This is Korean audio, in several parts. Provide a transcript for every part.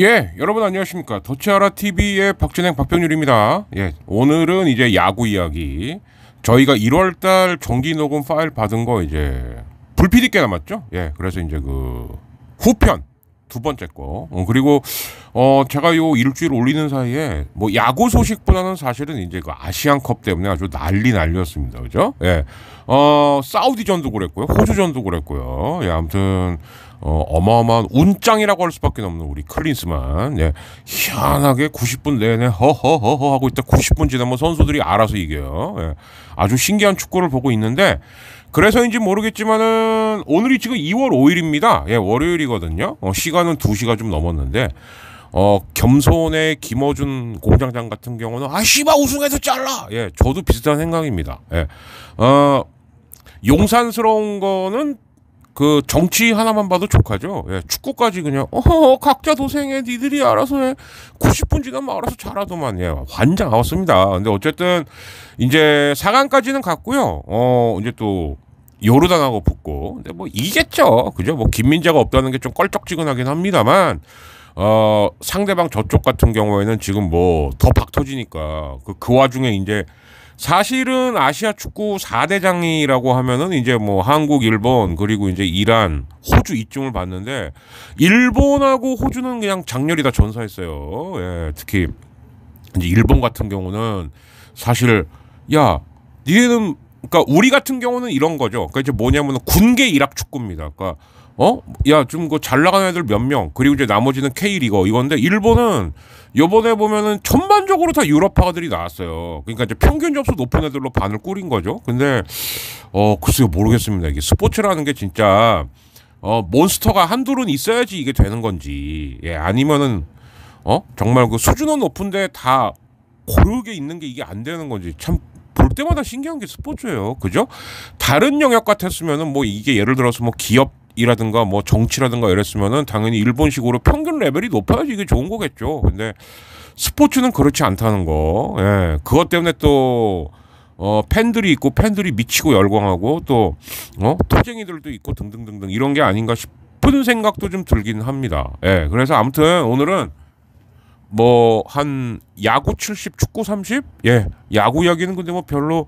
예, 여러분 안녕하십니까. 더치아라 TV의 박진행 박병률입니다. 예, 오늘은 이제 야구 이야기. 저희가 1월달 정기 녹음 파일 받은 거 이제 불피디께 남았죠. 예, 그래서 이제 그 후편 두 번째 거. 어, 그리고 어 제가 요 일주일 올리는 사이에 뭐 야구 소식보다는 사실은 이제 그 아시안컵 때문에 아주 난리 난리였습니다. 그죠? 예. 어 사우디전도 그랬고요. 호주전도 그랬고요. 예, 아무튼 어, 어마어마한 운짱이라고 할 수밖에 없는 우리 클린스만 예, 희한하게 90분 내내 허허허허 하고 있다 90분 지나면 선수들이 알아서 이겨요. 예, 아주 신기한 축구를 보고 있는데 그래서인지 모르겠지만은 오늘이 지금 2월 5일입니다. 예, 월요일이거든요. 어, 시간은 2시가 좀 넘었는데 어, 겸손의 김어준 공장장 같은 경우는 아 씨바 우승해서 잘라. 예, 저도 비슷한 생각입니다. 예. 어, 용산스러운 거는 그 정치 하나만 봐도 족하죠. 예, 축구까지 그냥 어 각자 도생해 니들이 알아서 해. 90분 지나면 알아서 잘하더만 예, 환장 나왔습니다. 근데 어쨌든 이제 4강까지는 갔고요. 어 이제 또 요르단하고 붙고 근데 뭐 이겠죠. 그죠? 뭐 김민재가 없다는 게 좀 껄쩍지근하긴 합니다만 어 상대방 저쪽 같은 경우에는 지금 뭐 더 박 터지니까 그, 그 와중에 이제 사실은 아시아 축구 4대장이라고 하면은 이제 뭐 한국, 일본, 그리고 이제 이란, 호주 이쯤을 봤는데 일본하고 호주는 그냥 장렬히 다 전사했어요. 예, 특히 이제 일본 같은 경우는 사실 야, 니네는 그러니까 우리 같은 경우는 이런 거죠. 그러니까 이제 뭐냐면 군계 일학 축구입니다. 그러니까 어? 야, 좀 그 잘 나가는 애들 몇 명, 그리고 이제 나머지는 K리거 이건데 일본은 요번에 보면은 전반적으로 다 유럽파들이 나왔어요. 그러니까 이제 평균 점수 높은 애들로 반을 꾸린 거죠. 근데 어 글쎄요 모르겠습니다. 이게 스포츠라는 게 진짜 어 몬스터가 한둘은 있어야지 이게 되는 건지 예 아니면은 어 정말 그 수준은 높은데 다 고르게 있는 게 이게 안 되는 건지 참 볼 때마다 신기한 게 스포츠예요. 그죠? 다른 영역 같았으면은 뭐 이게 예를 들어서 뭐 기업 이라든가 뭐 정치라든가 이랬으면은 당연히 일본식으로 평균 레벨이 높아야지 이게 좋은 거겠죠. 근데 스포츠는 그렇지 않다는 거. 예. 그것 때문에 또 어, 팬들이 있고 팬들이 미치고 열광하고 또 어, 토쟁이들도 있고 등등등등 이런 게 아닌가 싶은 생각도 좀 들긴 합니다. 예. 그래서 아무튼 오늘은 뭐 한 야구 70, 축구 30? 예. 야구 이야기는 근데 뭐 별로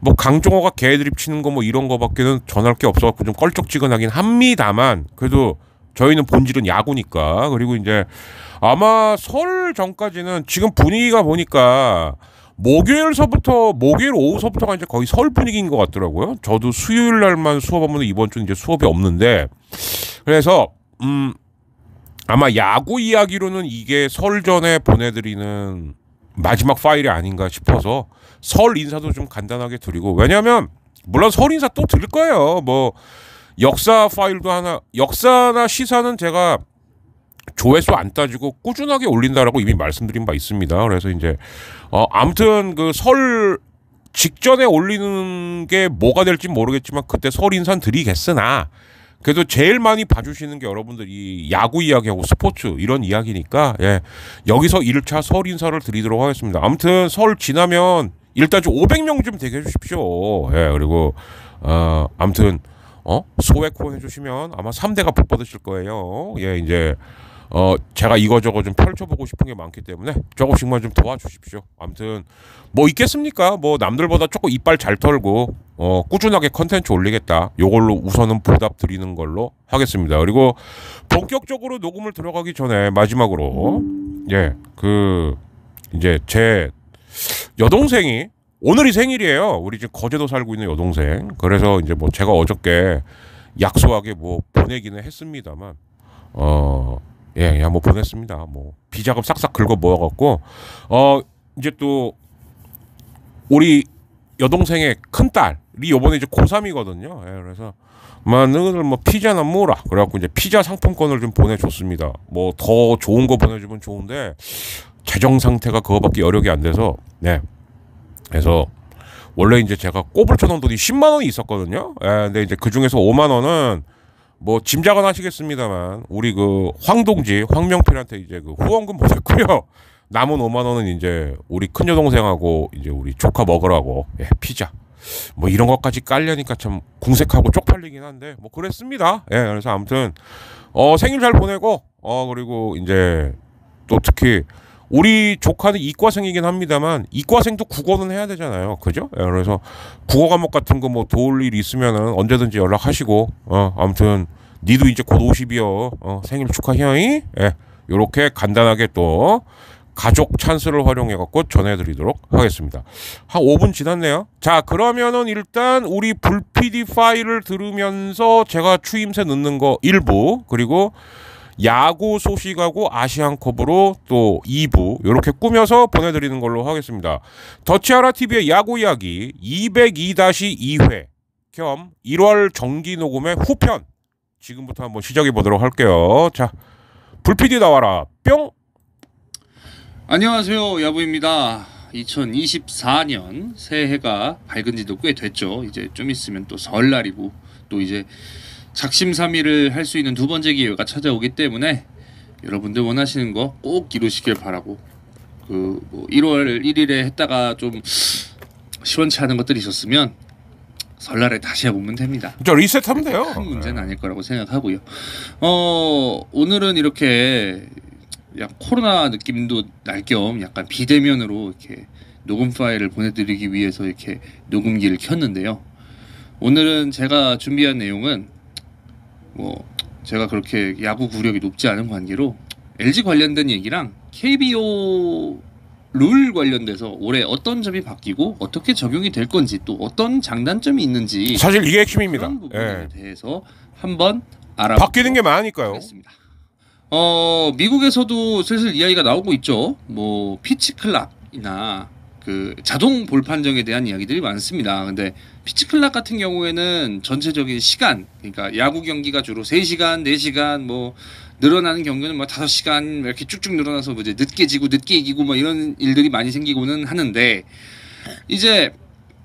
뭐 강종호가 개드립 치는 거 뭐 이런 거밖에는 전할 게 없어갖고 좀 껄쩍지근하긴 합니다만 그래도 저희는 본질은 야구니까 그리고 이제 아마 설 전까지는 지금 분위기가 보니까 목요일서부터 목요일 오후서부터가 이제 거의 설 분위기인 것 같더라고요. 저도 수요일 날만 수업하면 이번 주는 이제 수업이 없는데 그래서 음 아마 야구 이야기로는 이게 설 전에 보내드리는 마지막 파일이 아닌가 싶어서 설 인사도 좀 간단하게 드리고 왜냐하면 물론 설 인사 또 드릴 거예요. 뭐 역사 파일도 하나 역사나 시사는 제가 조회수 안 따지고 꾸준하게 올린다라고 이미 말씀드린 바 있습니다. 그래서 이제 어 아무튼 그 설 직전에 올리는 게 뭐가 될지 모르겠지만 그때 설 인사 드리겠으나 그래도 제일 많이 봐주시는 게 여러분들 이 야구 이야기하고 스포츠 이런 이야기니까 예 여기서 1차 설 인사를 드리도록 하겠습니다. 아무튼 설 지나면 일단 좀 500명 좀 되게 해주십시오. 예, 그리고, 어, 아무튼, 어, 소액 후원 해주시면 아마 3대가 복 받으실 거예요. 예, 이제, 어, 제가 이거저거 좀 펼쳐보고 싶은 게 많기 때문에 조금씩만 좀 도와주십시오. 아무튼, 뭐 있겠습니까? 뭐 남들보다 조금 이빨 잘 털고, 어, 꾸준하게 컨텐츠 올리겠다. 요걸로 우선은 보답 드리는 걸로 하겠습니다. 그리고 본격적으로 녹음을 들어가기 전에 마지막으로, 예, 그, 이제 제 여동생이 오늘이 생일이에요. 우리 지금 거제도 살고 있는 여동생. 그래서 이제 뭐 제가 어저께 약소하게 뭐 보내기는 했습니다만 어 예, 그냥 뭐 보냈습니다. 뭐 비자금 싹싹 긁어 모아갖고 어 이제 또 우리 여동생의 큰 딸이 요번에 이제 고3이거든요. 예, 그래서 만늘 뭐 피자나 뭐라 그래갖고 이제 피자 상품권을 좀 보내줬습니다. 뭐 더 좋은 거 보내주면 좋은데 재정 상태가 그거밖에 여력이 안 돼서 네. 그래서 원래 이제 제가 꼽을 쳐놓은 돈이 10만 원이 있었거든요. 예, 근데 이제 그 중에서 5만 원은 뭐 짐작은 하시겠습니다만 우리 그 황동지 황명필한테 이제 그 후원금 보냈고요. 남은 5만 원은 이제 우리 큰 여 동생하고 이제 우리 조카 먹으라고 예, 피자 뭐 이런 것까지 깔려니까 참 궁색하고 쪽팔리긴 한데 뭐 그랬습니다. 예, 그래서 아무튼 어 생일 잘 보내고 어 그리고 이제 또 특히 우리 조카는 이과생이긴 합니다만 이과생도 국어는 해야 되잖아요. 그죠? 예, 그래서 국어 과목 같은 거 뭐 도울 일 있으면은 언제든지 연락하시고 어 아무튼 니도 이제 곧 50이요. 어 생일 축하해요. 예. 요렇게 간단하게 또 가족 찬스를 활용해 갖고 전해 드리도록 하겠습니다. 한 5분 지났네요. 자 그러면은 일단 우리 불PD 파일을 들으면서 제가 추임새 넣는 거 일부 그리고 야구 소식하고 아시안컵으로 또 2부 이렇게 꾸며서 보내드리는 걸로 하겠습니다. 더치아라 TV의 야구 이야기 202-2회 겸 1월 정기 녹음의 후편 지금부터 한번 시작해 보도록 할게요. 자, 불PD 나와라 뿅. 안녕하세요 야부입니다 2024년 새해가 밝은 지도 꽤 됐죠 이제 좀 있으면 또 설날이고 또 이제 작심삼일을 할 수 있는 두 번째 기회가 찾아오기 때문에 여러분들 원하시는 거 꼭 이루시길 바라고 그 뭐 1월 1일에 했다가 좀 시원치 않은 것들이 있었으면 설날에 다시 해보면 됩니다 저 리셋하면 돼요. 큰 문제는 아닐 거라고 생각하고요. 어 오늘은 이렇게 약 코로나 느낌도 날 겸 약간 비대면으로 이렇게 녹음 파일을 보내드리기 위해서 이렇게 녹음기를 켰는데요. 오늘은 제가 준비한 내용은 뭐 제가 그렇게 야구 구력이 높지 않은 관계로 LG 관련된 얘기랑 KBO 룰 관련돼서 올해 어떤 점이 바뀌고 어떻게 적용이 될 건지 또 어떤 장단점이 있는지 사실 이게 핵심입니다. 그런 부분에 예. 대해서 한번 알아보도록 바뀌는 게 많으니까요. 하겠습니다. 어 미국에서도 슬슬 이야기가 나오고 있죠. 뭐 피치 클락이나 그 자동 볼 판정에 대한 이야기들이 많습니다. 근데 피치 클락 같은 경우에는 전체적인 시간, 그러니까 야구 경기가 주로 3시간, 4시간 뭐 늘어나는 경우는 뭐 5시간 이렇게 쭉쭉 늘어나서 뭐 이제 늦게 지고 늦게 이기고 뭐 이런 일들이 많이 생기고는 하는데 이제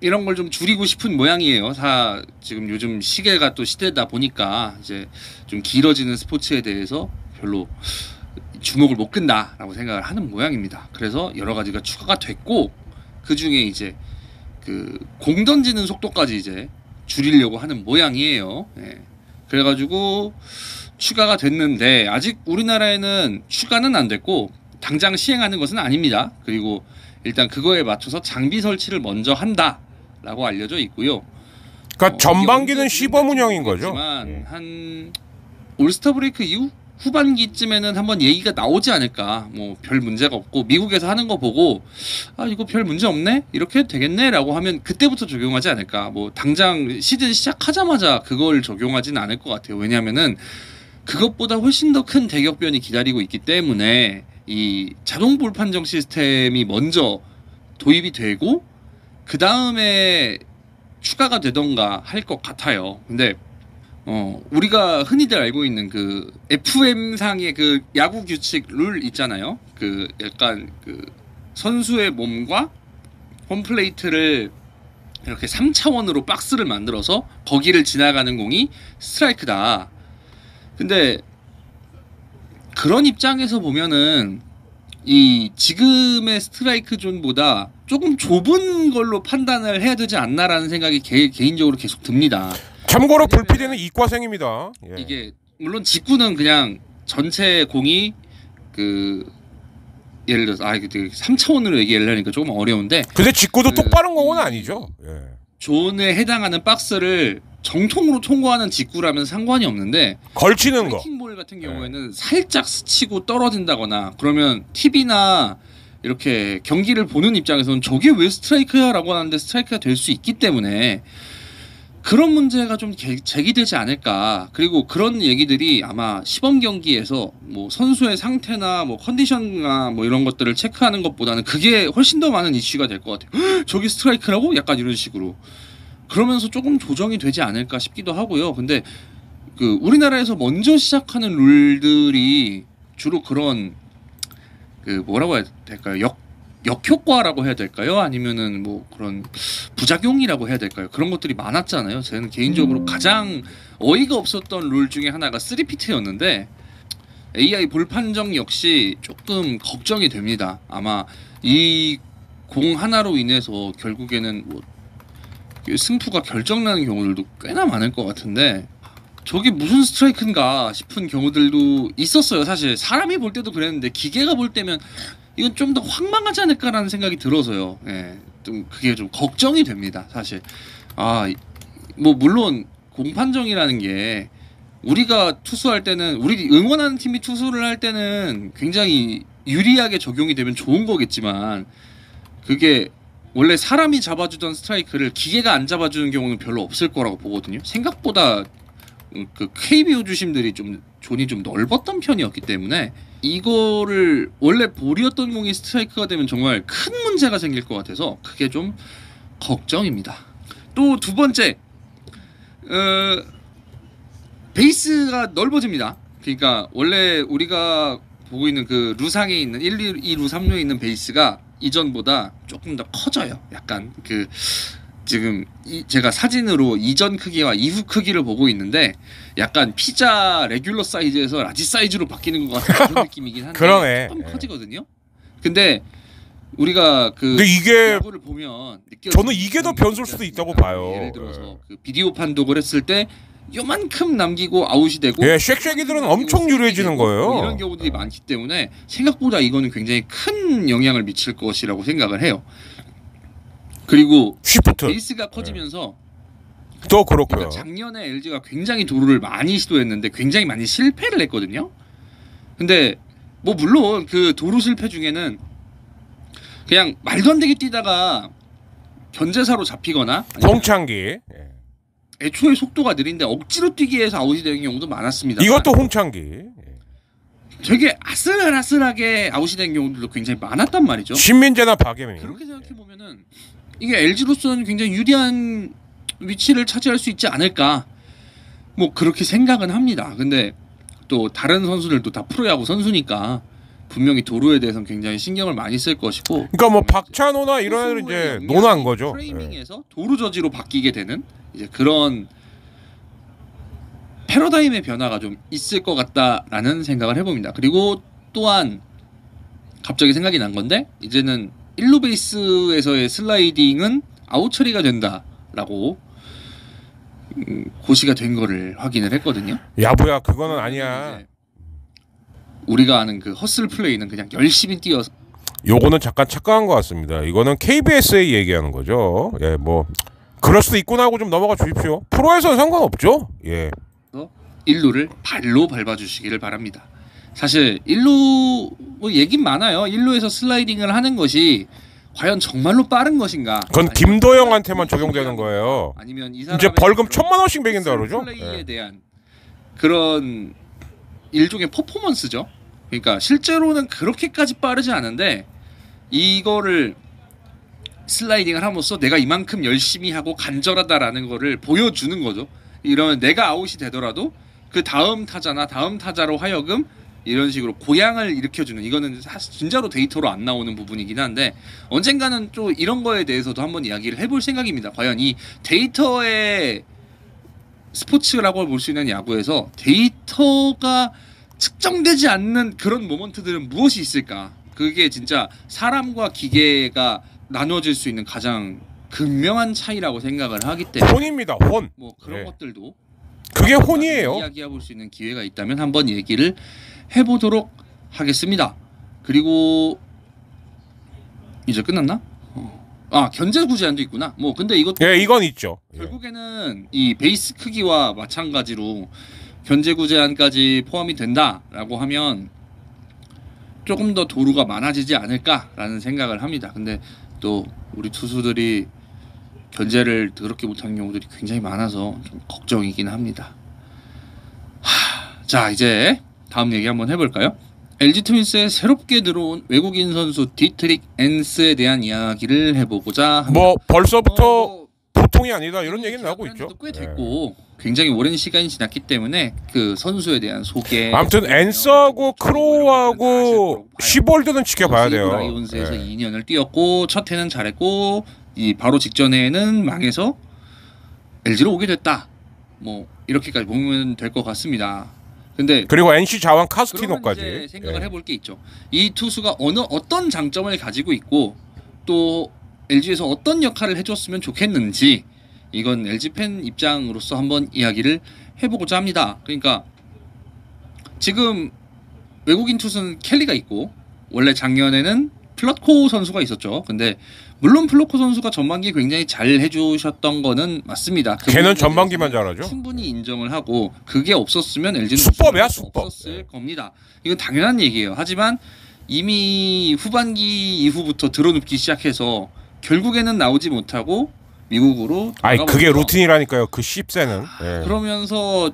이런 걸 좀 줄이고 싶은 모양이에요. 다 지금 요즘 시계가 또 시대다 보니까 이제 좀 길어지는 스포츠에 대해서 별로 주목을 못 끈다라고 생각을 하는 모양입니다. 그래서 여러 가지가 추가가 됐고 그 중에 이제 그 공 던지는 속도까지 이제 줄이려고 하는 모양이에요. 예. 그래가지고 추가가 됐는데 아직 우리나라에는 추가는 안 됐고 당장 시행하는 것은 아닙니다. 그리고 일단 그거에 맞춰서 장비 설치를 먼저 한다라고 알려져 있고요. 그러니까 어, 전반기는 시범 운영인 거죠. 모르겠지만 예. 한 올스타 브레이크 이후 후반기쯤에는 한번 얘기가 나오지 않을까. 뭐 별 문제가 없고 미국에서 하는 거 보고 아 이거 별 문제 없네 이렇게 해도 되겠네라고 하면 그때부터 적용하지 않을까. 뭐 당장 시즌 시작하자마자 그걸 적용하지는 않을 것 같아요. 왜냐하면은 그것보다 훨씬 더 큰 대격변이 기다리고 있기 때문에 이 자동 볼 판정 시스템이 먼저 도입이 되고 그 다음에 추가가 되던가 할 것 같아요. 근데 어 우리가 흔히들 알고 있는 그 FM 상의 그 야구 규칙 룰 있잖아요. 그 약간 그 선수의 몸과 홈플레이트를 이렇게 3차원으로 박스를 만들어서 거기를 지나가는 공이 스트라이크다. 근데 그런 입장에서 보면은 이 지금의 스트라이크 존보다 조금 좁은 걸로 판단을 해야 되지 않나라는 생각이 개, 개인적으로 계속 듭니다. 참고로 불PD는 이과생입니다. 예. 이게 물론 직구는 그냥 전체 공이 그 예를 들어서 아 이게 3차원으로 얘기를 하니까 조금 어려운데 근데 직구도 그- 똑바른 공은 아니죠. 예. 존에 해당하는 박스를 정통으로 통과하는 직구라면 상관이 없는데 걸치는 거. 볼 같은 경우에는 살짝 스치고 떨어진다거나 그러면 TV나 이렇게 경기를 보는 입장에서는 저게 왜 스트라이크야라고 하는데 스트라이크가 될 수 있기 때문에 그런 문제가 좀 개- 제기되지 않을까. 그리고 그런 얘기들이 아마 시범 경기에서 뭐 선수의 상태나 뭐 컨디션이나 뭐 이런 것들을 체크하는 것보다는 그게 훨씬 더 많은 이슈가 될 것 같아요. "헉, 저기 스트라이크라고? 약간 이런 식으로. 그러면서 조금 조정이 되지 않을까 싶기도 하고요. 근데 그 우리나라에서 먼저 시작하는 룰들이 주로 그런 그 뭐라고 해야 될까요? 역 역효과라고 해야 될까요? 아니면은 뭐 그런 부작용이라고 해야 될까요? 그런 것들이 많았잖아요. 저는 개인적으로 가장 어이가 없었던 룰 중에 하나가 3피트였는데 AI 볼 판정 역시 조금 걱정이 됩니다. 아마 이 공 하나로 인해서 결국에는 뭐 승부가 결정나는 경우들도 꽤나 많을 것 같은데 저게 무슨 스트라이크인가 싶은 경우들도 있었어요. 사실 사람이 볼 때도 그랬는데 기계가 볼 때면 이건 좀 더 황망하지 않을까라는 생각이 들어서요. 예, 좀 그게 좀 걱정이 됩니다. 사실 아 뭐 물론 공판정이라는 게 우리가 투수할 때는 우리 응원하는 팀이 투수를 할 때는 굉장히 유리하게 적용이 되면 좋은 거겠지만 그게 원래 사람이 잡아주던 스트라이크를 기계가 안 잡아주는 경우는 별로 없을 거라고 보거든요. 생각보다 음, 그 KBO 주심들이 좀 존이 좀 넓었던 편이었기 때문에 이거를 원래 볼이었던 공이 스트라이크가 되면 정말 큰 문제가 생길 것 같아서 그게 좀 걱정입니다. 또 두 번째, 어, 베이스가 넓어집니다. 그러니까 원래 우리가 보고 있는 그 루상에 있는 1, 2, 2루, 3루에 있는 베이스가 이전보다 조금 더 커져요. 약간 그 지금 이 제가 사진으로 이전 크기와 이후 크기를 보고 있는데 약간 피자 레귤러 사이즈에서 라지 사이즈로 바뀌는 것 같은 그런 느낌이긴 한데 그러네. 조금 예. 커지거든요. 근데 우리가 그 근데 이게 야구를 보면 저는 이게 더 변수일 게 수도 있다고? 봐요. 예를 들어서 예. 그 비디오 판독을 했을 때 요만큼 남기고 아웃이 되고 예, 쌕쌕이들은 엄청 유리해지는 거예요. 이런 경우들이 많기 때문에 생각보다 이거는 굉장히 큰 영향을 미칠 것이라고 생각을 해요. 그리고 쉬프트 베이스가 커지면서 또 그렇고요. 그러니까 작년에 LG가 굉장히 도루를 많이 시도했는데 굉장히 많이 실패를 했거든요. 근데 뭐 물론 그 도루 실패 중에는 그냥 말도 안 되게 뛰다가 견제사로 잡히거나 홍창기 예. 애초에 속도가 느린데 억지로 뛰기 위해서 아웃이 되는 경우도 많았습니다. 이것도 홍창기 예. 되게 아슬아슬하게 아웃이 되는 경우들도 굉장히 많았단 말이죠. 신민재나 박예민 그렇게 생각해 보면은 이게 LG로서는 굉장히 유리한 위치를 차지할 수 있지 않을까. 뭐 그렇게 생각은 합니다. 근데 또 다른 선수들도 다 프로야구 선수니까 분명히 도루에 대해서는 굉장히 신경을 많이 쓸 것이고. 그러니까 뭐 박찬호나 이런 애들은 투수의 이제 논한 거죠. 예. 프레이밍에서 도루 저지로 바뀌게 되는 이제 그런 패러다임의 변화가 좀 있을 것 같다라는 생각을 해봅니다. 그리고 또한 갑자기 생각이 난 건데 이제는 1루 베이스에서의 슬라이딩은 아웃 처리가 된다라고 음, 고시가 된 거를 확인을 했거든요. 예. 야부야 그거는 아니야. 이제 우리가 아는 그 허슬 플레이는 그냥 열심히 뛰어서 요거는 잠깐 착각한 것 같습니다. 이거는 KBSA 얘기하는 거죠. 예, 뭐 그럴 수도 있구나 하고 좀 넘어가 주십시오. 프로에서는 상관없죠. 예. 1루를 발로 밟아 주시기를 바랍니다. 사실 1루 뭐 얘긴 많아요. 1루에서 슬라이딩을 하는 것이 과연 정말로 빠른 것인가? 그건 김도영한테만 적용되는 거예요. 아니면 이 이제 벌금 천만 원씩 매긴다 그러죠. 플레이에 예. 대한 그런 일종의 퍼포먼스죠. 그러니까 실제로는 그렇게까지 빠르지 않은데 이거를 슬라이딩을 함으로써 내가 이만큼 열심히 하고 간절하다라는 거를 보여주는 거죠. 이러면 내가 아웃이 되더라도 그 다음 타자나 다음 타자로 하여금 이런 식으로 고향을 일으켜주는 이거는 사실 진짜로 데이터로 안 나오는 부분이긴 한데 언젠가는 또 이런 거에 대해서도 한번 이야기를 해볼 생각입니다. 과연 이 데이터의 스포츠라고 볼 수 있는 야구에서 데이터가 측정되지 않는 그런 moment들은 무엇이 있을까? 그게 진짜 사람과 기계가 나눠질 수 있는 가장 극명한 차이라고 생각을 하기 때문에 혼입니다. 혼. 뭐 그런 예. 것들도 그게 혼이에요. 이야기해 볼 수 있는 기회가 있다면 한번 얘기를 해보도록 하겠습니다. 그리고 이제 끝났나? 어. 아 견제 구제안도 있구나. 뭐 근데 이것도 예, 이건 있죠. 예. 결국에는 이 베이스 크기와 마찬가지로 견제 구제안까지 포함이 된다라고 하면 조금 더 도루가 많아지지 않을까라는 생각을 합니다. 근데 또 우리 투수들이 견제를 더럽게 못하는 경우들이 굉장히 많아서 좀 걱정이긴 합니다. 하, 자 이제 다음 얘기 한번 해볼까요? LG 트윈스에 새롭게 들어온 외국인 선수 디트릭 엔스에 대한 이야기를 해보고자 합니다. 뭐 벌써부터 어, 뭐 보통이 아니다 이런 얘기는 나오고 있죠. 꽤 예. 됐고 굉장히 오랜 시간이 지났기 때문에 그 선수에 대한 소개 아무튼 엔스하고 크로우하고 시볼드는 지켜봐야 돼요. 라이온스에서 예. 2년을 뛰었고 첫 해는 잘했고 이 바로 직전에는 망해서 LG로 오게 됐다. 뭐 이렇게까지 보면 될 것 같습니다. 근데 그리고 NC 자완 그러면 카스티노까지. 생각을 예. 해볼 게 있죠. 이 투수가 어느 어떤 장점을 가지고 있고 또 LG에서 어떤 역할을 해줬으면 좋겠는지 이건 LG 팬 입장으로서 한번 이야기를 해보고자 합니다. 그러니까 지금 외국인 투수는 켈리가 있고 원래 작년에는 플러코 선수가 있었죠. 근데 물론 플러코 선수가 전반기 굉장히 잘 해주셨던 거는 맞습니다. 그 걔는 전반기만 잘하죠. 충분히 인정을 하고 그게 없었으면 LG는 수법이야, 수 수법. 없었을 네. 겁니다. 이건 당연한 얘기예요. 하지만 이미 후반기 이후부터 들어눕기 시작해서 결국에는 나오지 못하고 미국으로 아니 그게 루틴이라니까요. 그 씹새는 예. 그러면서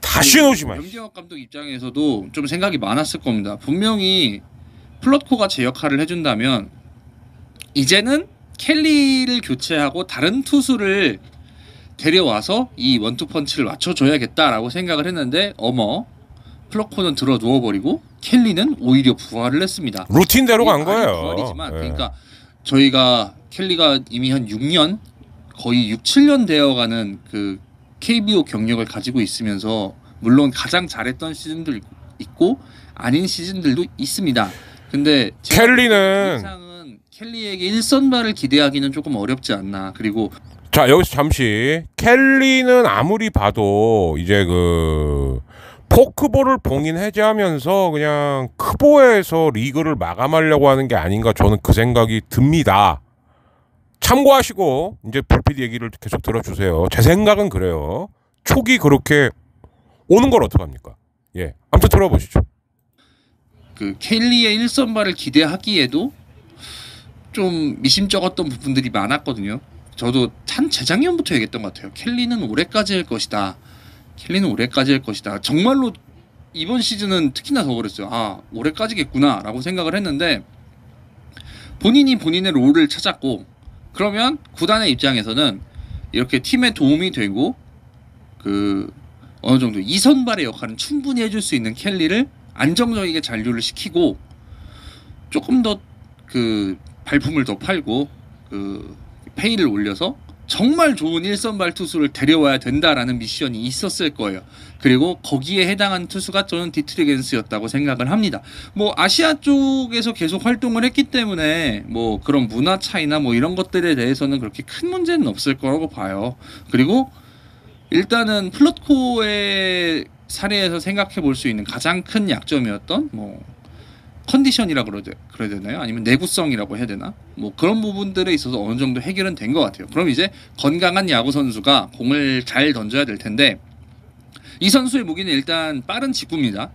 다시 놓지 마. 염기혁 감독 입장에서도 좀 생각이 많았을 겁니다. 분명히 플럿코가 제 역할을 해준다면 이제는 켈리를 교체하고 다른 투수를 데려와서 이 원투 펀치를 맞춰줘야겠다라고 생각을 했는데 어머 플러코는 들어 누워버리고 켈리는 오히려 부활을 했습니다. 루틴대로 간 거예요. 부활이지만 예. 그러니까 저희가 켈리가 이미 한 6년 거의 6, 7년 되어가는 그 KBO 경력을 가지고 있으면서 물론 가장 잘했던 시즌도 있고 아닌 시즌들도 있습니다. 근데 켈리는- 이상은 켈리에게 1선발을 기대하기는 조금 어렵지 않나. 그리고 자 여기서 잠시 켈리는 아무리 봐도 이제 그 포크볼을 봉인 해제하면서 그냥 크보에서 리그를 마감하려고 하는 게 아닌가 저는 그 생각이 듭니다. 참고하시고 이제 불피디 얘기를 계속 들어주세요. 제 생각은 그래요. 초기 그렇게 오는 걸 어떡합니까? 예, 아무튼 들어보시죠. 그 켈리의 1선발을 기대하기에도 좀 미심쩍었던 부분들이 많았거든요. 저도 한 재작년부터 얘기했던 것 같아요. 켈리는 올해까지 할 것이다. 켈리는 올해까지 할 것이다. 정말로 이번 시즌은 특히나 더 그랬어요. 아 올해까지겠구나라고 생각을 했는데 본인이 본인의 롤을 찾았고 그러면 구단의 입장에서는 이렇게 팀에 도움이 되고 그 어느 정도 이선발의 역할은 충분히 해줄 수 있는 켈리를 안정적이게 잔류를 시키고 조금 더그 발품을 더 팔고 그 페이를 올려서 정말 좋은 일선발 투수를 데려와야 된다라는 미션이 있었을 거예요. 그리고 거기에 해당한 투수가 저는 디트리겐스였다고 생각을 합니다. 뭐 아시아 쪽에서 계속 활동을 했기 때문에 뭐 그런 문화 차이나 뭐 이런 것들에 대해서는 그렇게 큰 문제는 없을 거라고 봐요. 그리고 일단은 플럿코의 사례에서 생각해 볼 수 있는 가장 큰 약점이었던 뭐 컨디션이라 그러야, 그래야 되나요? 아니면 내구성이라고 해야 되나? 뭐 그런 부분들에 있어서 어느 정도 해결은 된 것 같아요. 그럼 이제 건강한 야구 선수가 공을 잘 던져야 될 텐데 이 선수의 무기는 일단 빠른 직구입니다.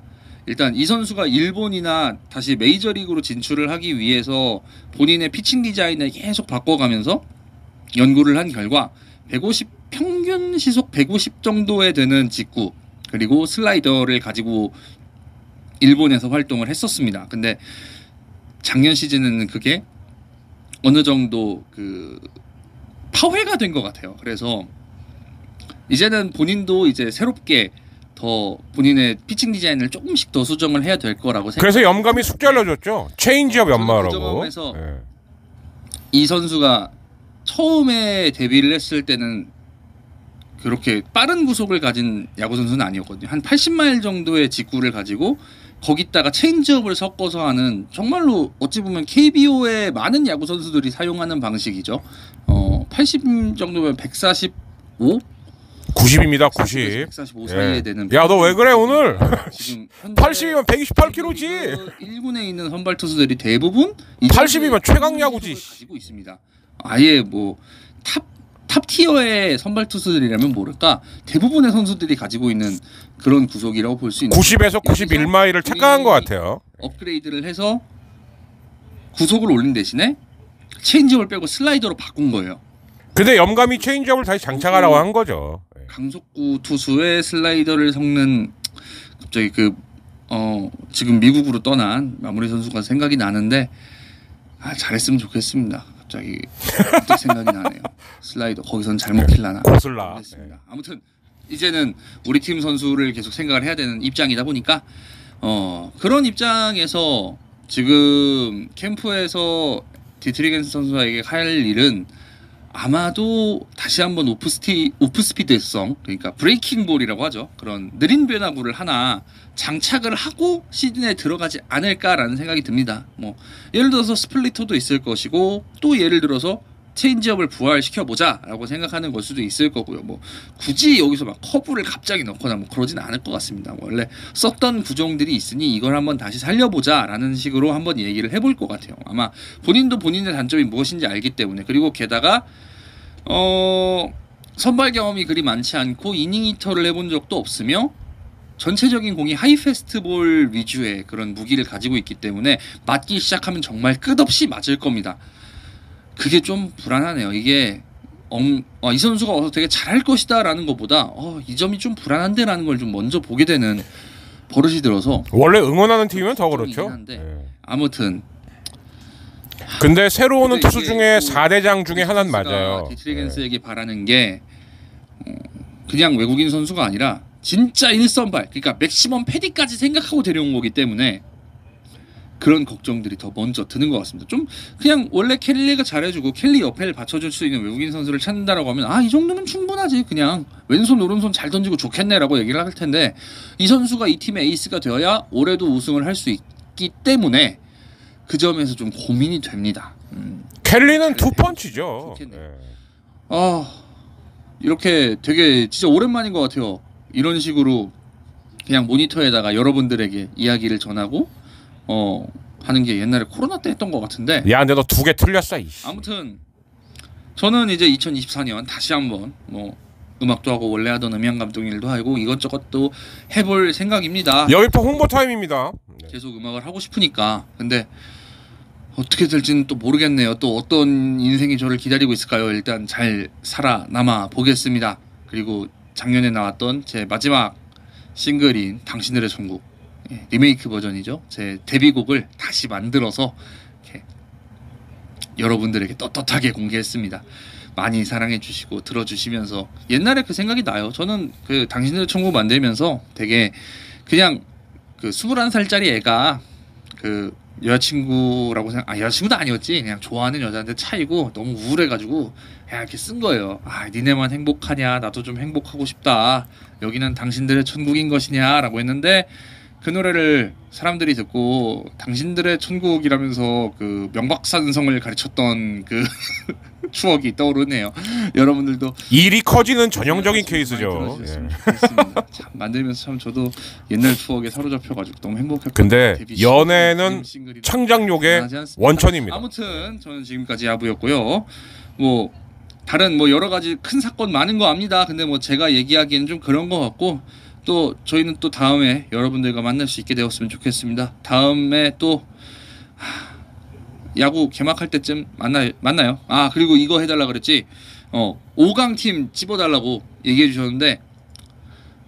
일단 이 선수가 일본이나 다시 메이저리그로 진출을 하기 위해서 본인의 피칭 디자인을 계속 바꿔가면서 연구를 한 결과 150 평균 시속 150 정도에 되는 직구 그리고 슬라이더를 가지고 일본에서 활동을 했었습니다. 근데 작년 시즌에는 그게 어느 정도 그 파훼가 된 것 같아요. 그래서 이제는 본인도 이제 새롭게 더 본인의 피칭 디자인을 조금씩 더 수정을 해야 될 거라고 생각. 그래서 염감이 숙제 알려줬죠. 체인지업 저는 그 연마라고. 점에서 예. 이 선수가 처음에 데뷔를 했을 때는 그렇게 빠른 구속을 가진 야구 선수는 아니었거든요. 한 80마일 정도의 직구를 가지고 거기다가 체인지업을 섞어서 하는 정말로 어찌 보면 KBO의 많은 야구 선수들이 사용하는 방식이죠. 어, 80 정도면 145, 90입니다. 90. 145 사이에 예. 되는. 야 너 왜 그래 오늘? 지금 현재 80이면 128km지. 1군에 있는 선발 투수들이 대부분 이 80이면 최강 야구지. 가지고 있습니다. 아예 뭐 top top tier의 선발 투수들이라면 모를까 대부분의 선수들이 가지고 있는 그런 구속이라고 볼 수 있는 90에서 91마일을 착각한 것 같아요. 업그레이드를 해서 구속을 올린 대신에 체인지업을 빼고 슬라이더로 바꾼 거예요. 근데 염감이 체인지업을 다시 장착하라고 한 거죠. 예. 강속구 투수의 슬라이더를 섞는 갑자기 그 어, 지금 미국으로 떠난 마무리 선수가 생각이 나는데 아, 잘했으면 좋겠습니다. 갑자기 생각이 나네요. 슬라이더 거기선 잘못 킬라나. 고슬라. 모르겠습니다. 아무튼 이제는 우리 팀 선수를 계속 생각을 해야 되는 입장이다 보니까 어, 그런 입장에서 지금 캠프에서 디트릭 엔스 선수에게 할 일은 아마도 다시 한번 off-spee off-speed성 그러니까 브레이킹 볼이라고 하죠. 그런 느린 변화구를 하나 장착을 하고 시즌에 들어가지 않을까라는 생각이 듭니다. 뭐 예를 들어서 스플리터도 있을 것이고 또 예를 들어서 체인지업을 부활시켜 보자라고 생각하는 걸 수도 있을 거고요. 뭐 굳이 여기서 막 커브를 갑자기 넣거나 뭐 그러진 않을 것 같습니다. 원래 썼던 구종들이 있으니 이걸 한번 다시 살려보자라는 식으로 한번 얘기를 해볼 것 같아요. 아마 본인도 본인의 단점이 무엇인지 알기 때문에 그리고 게다가 어 선발 경험이 그리 많지 않고 이닝 이터를 해본 적도 없으며 전체적인 공이 하이 패스트볼 위주의 그런 무기를 가지고 있기 때문에 맞기 시작하면 정말 끝없이 맞을 겁니다. 그게 좀 불안하네요. 이게 엉, 어, 이 선수가 와서 되게 잘할 것이다라는 것보다 어, 이 점이 좀 불안한데라는 걸 좀 먼저 보게 되는 버릇이 들어서 원래 응원하는 팀이면 더 그렇죠. 예. 아무튼 근데 새로 오는 근데 투수 중에 또 4대장 중에 하나는 맞아요. 예. 디트리겐스에게 바라는 게 어, 그냥 외국인 선수가 아니라 진짜 일선발 그러니까 맥시멈 패디까지 생각하고 데려온 거기 때문에 그런 걱정들이 더 먼저 드는 것 같습니다. 좀 그냥 원래 켈리가 잘해주고 켈리 옆에를 받쳐줄 수 있는 외국인 선수를 찾는다라고 하면 아 이 정도면 충분하지 그냥 왼손 오른손 잘 던지고 좋겠네라고 얘기를 할 텐데 이 선수가 이 팀의 에이스가 되어야 올해도 우승을 할 수 있기 때문에 그 점에서 좀 고민이 됩니다. 음. 켈리는 투 펀치죠. 좋겠네요. 예. 아 이렇게 되게 진짜 오랜만인 것 같아요. 이런 식으로 그냥 모니터에다가 여러분들에게 이야기를 전하고 어 하는 게 옛날에 코로나 때 했던 것 같은데 야, 근데 너 두 개 틀렸어. 이씨. 아무튼 저는 이제 2024년 다시 한번 뭐 음악도 하고 원래 하던 음향 감독 일도 하고 이것저것 또 해볼 생각입니다. 여기 또 홍보 타임입니다. 네. 계속 음악을 하고 싶으니까 근데 어떻게 될지는 또 모르겠네요. 또 어떤 인생이 저를 기다리고 있을까요? 일단 잘 살아남아 보겠습니다. 그리고 작년에 나왔던 제 마지막 싱글인 당신들의 천국 예, 리메이크 버전이죠. 제 데뷔곡을 다시 만들어서 여러분들에게 떳떳하게 공개했습니다. 많이 사랑해 주시고 들어 주시면서 옛날에 그 생각이 나요. 저는 그 당신들의 천국 만들면서 되게 그냥 그 21살짜리 애가 그 여자친구라고 생각 아 여자친구도 아니었지 그냥 좋아하는 여자한테 차이고 너무 우울해가지고 그냥 이렇게 쓴 거예요 아 니네만 행복하냐 나도 좀 행복하고 싶다 여기는 당신들의 천국인 것이냐 라고 했는데 그 노래를 사람들이 듣고 당신들의 천국이라면서 그 명박산성을 가르쳤던 그 추억이 떠오르네요 여러분들도 일이 커지는 전형적인 케이스죠. 예. 참 만들면서 참 저도 옛날 추억에 사로잡혀가지고 너무 행복했고 근데 연애는 창작욕의 원천입니다. 아무튼 저는 지금까지 야부였고요. 뭐 다른 뭐 여러 가지 큰 사건 많은 거 압니다. 근데 뭐 제가 얘기하기에는 좀 그런 거 같고 또 저희는 또 다음에 여러분들과 만날 수 있게 되었으면 좋겠습니다. 다음에 또 하, 야구 개막할 때쯤 만나 만나요. 아 그리고 이거 해달라 그랬지. 어 5강 팀 집어달라고 얘기해 주셨는데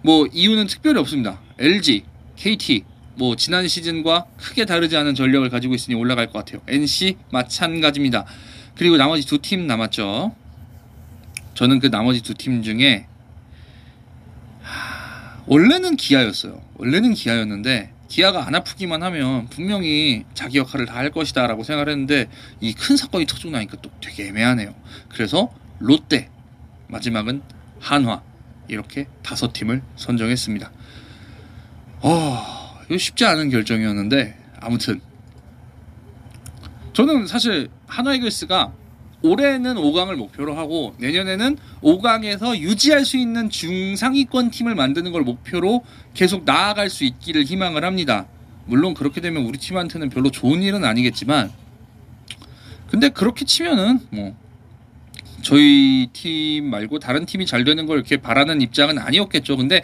뭐 이유는 특별히 없습니다. LG, KT 뭐 지난 시즌과 크게 다르지 않은 전력을 가지고 있으니 올라갈 것 같아요. NC 마찬가지입니다. 그리고 나머지 두 팀 남았죠. 저는 그 나머지 두 팀 중에 하, 원래는 기아였어요. 원래는 기아였는데 기아가 안 아프기만 하면 분명히 자기 역할을 다 할 것이다 라고 생각을 했는데 이 큰 사건이 터지고 나니까 또 되게 애매하네요. 그래서 롯데 마지막은 한화 이렇게 다섯 팀을 선정했습니다. 어, 이거 쉽지 않은 결정이었는데 아무튼 저는 사실 한화 이글스가 올해는 5강을 목표로 하고 내년에는 5강에서 유지할 수 있는 중상위권 팀을 만드는 걸 목표로 계속 나아갈 수 있기를 희망을 합니다. 물론 그렇게 되면 우리 팀한테는 별로 좋은 일은 아니겠지만 근데 그렇게 치면은 뭐 저희 팀 말고 다른 팀이 잘 되는 걸 이렇게 바라는 입장은 아니었겠죠. 근데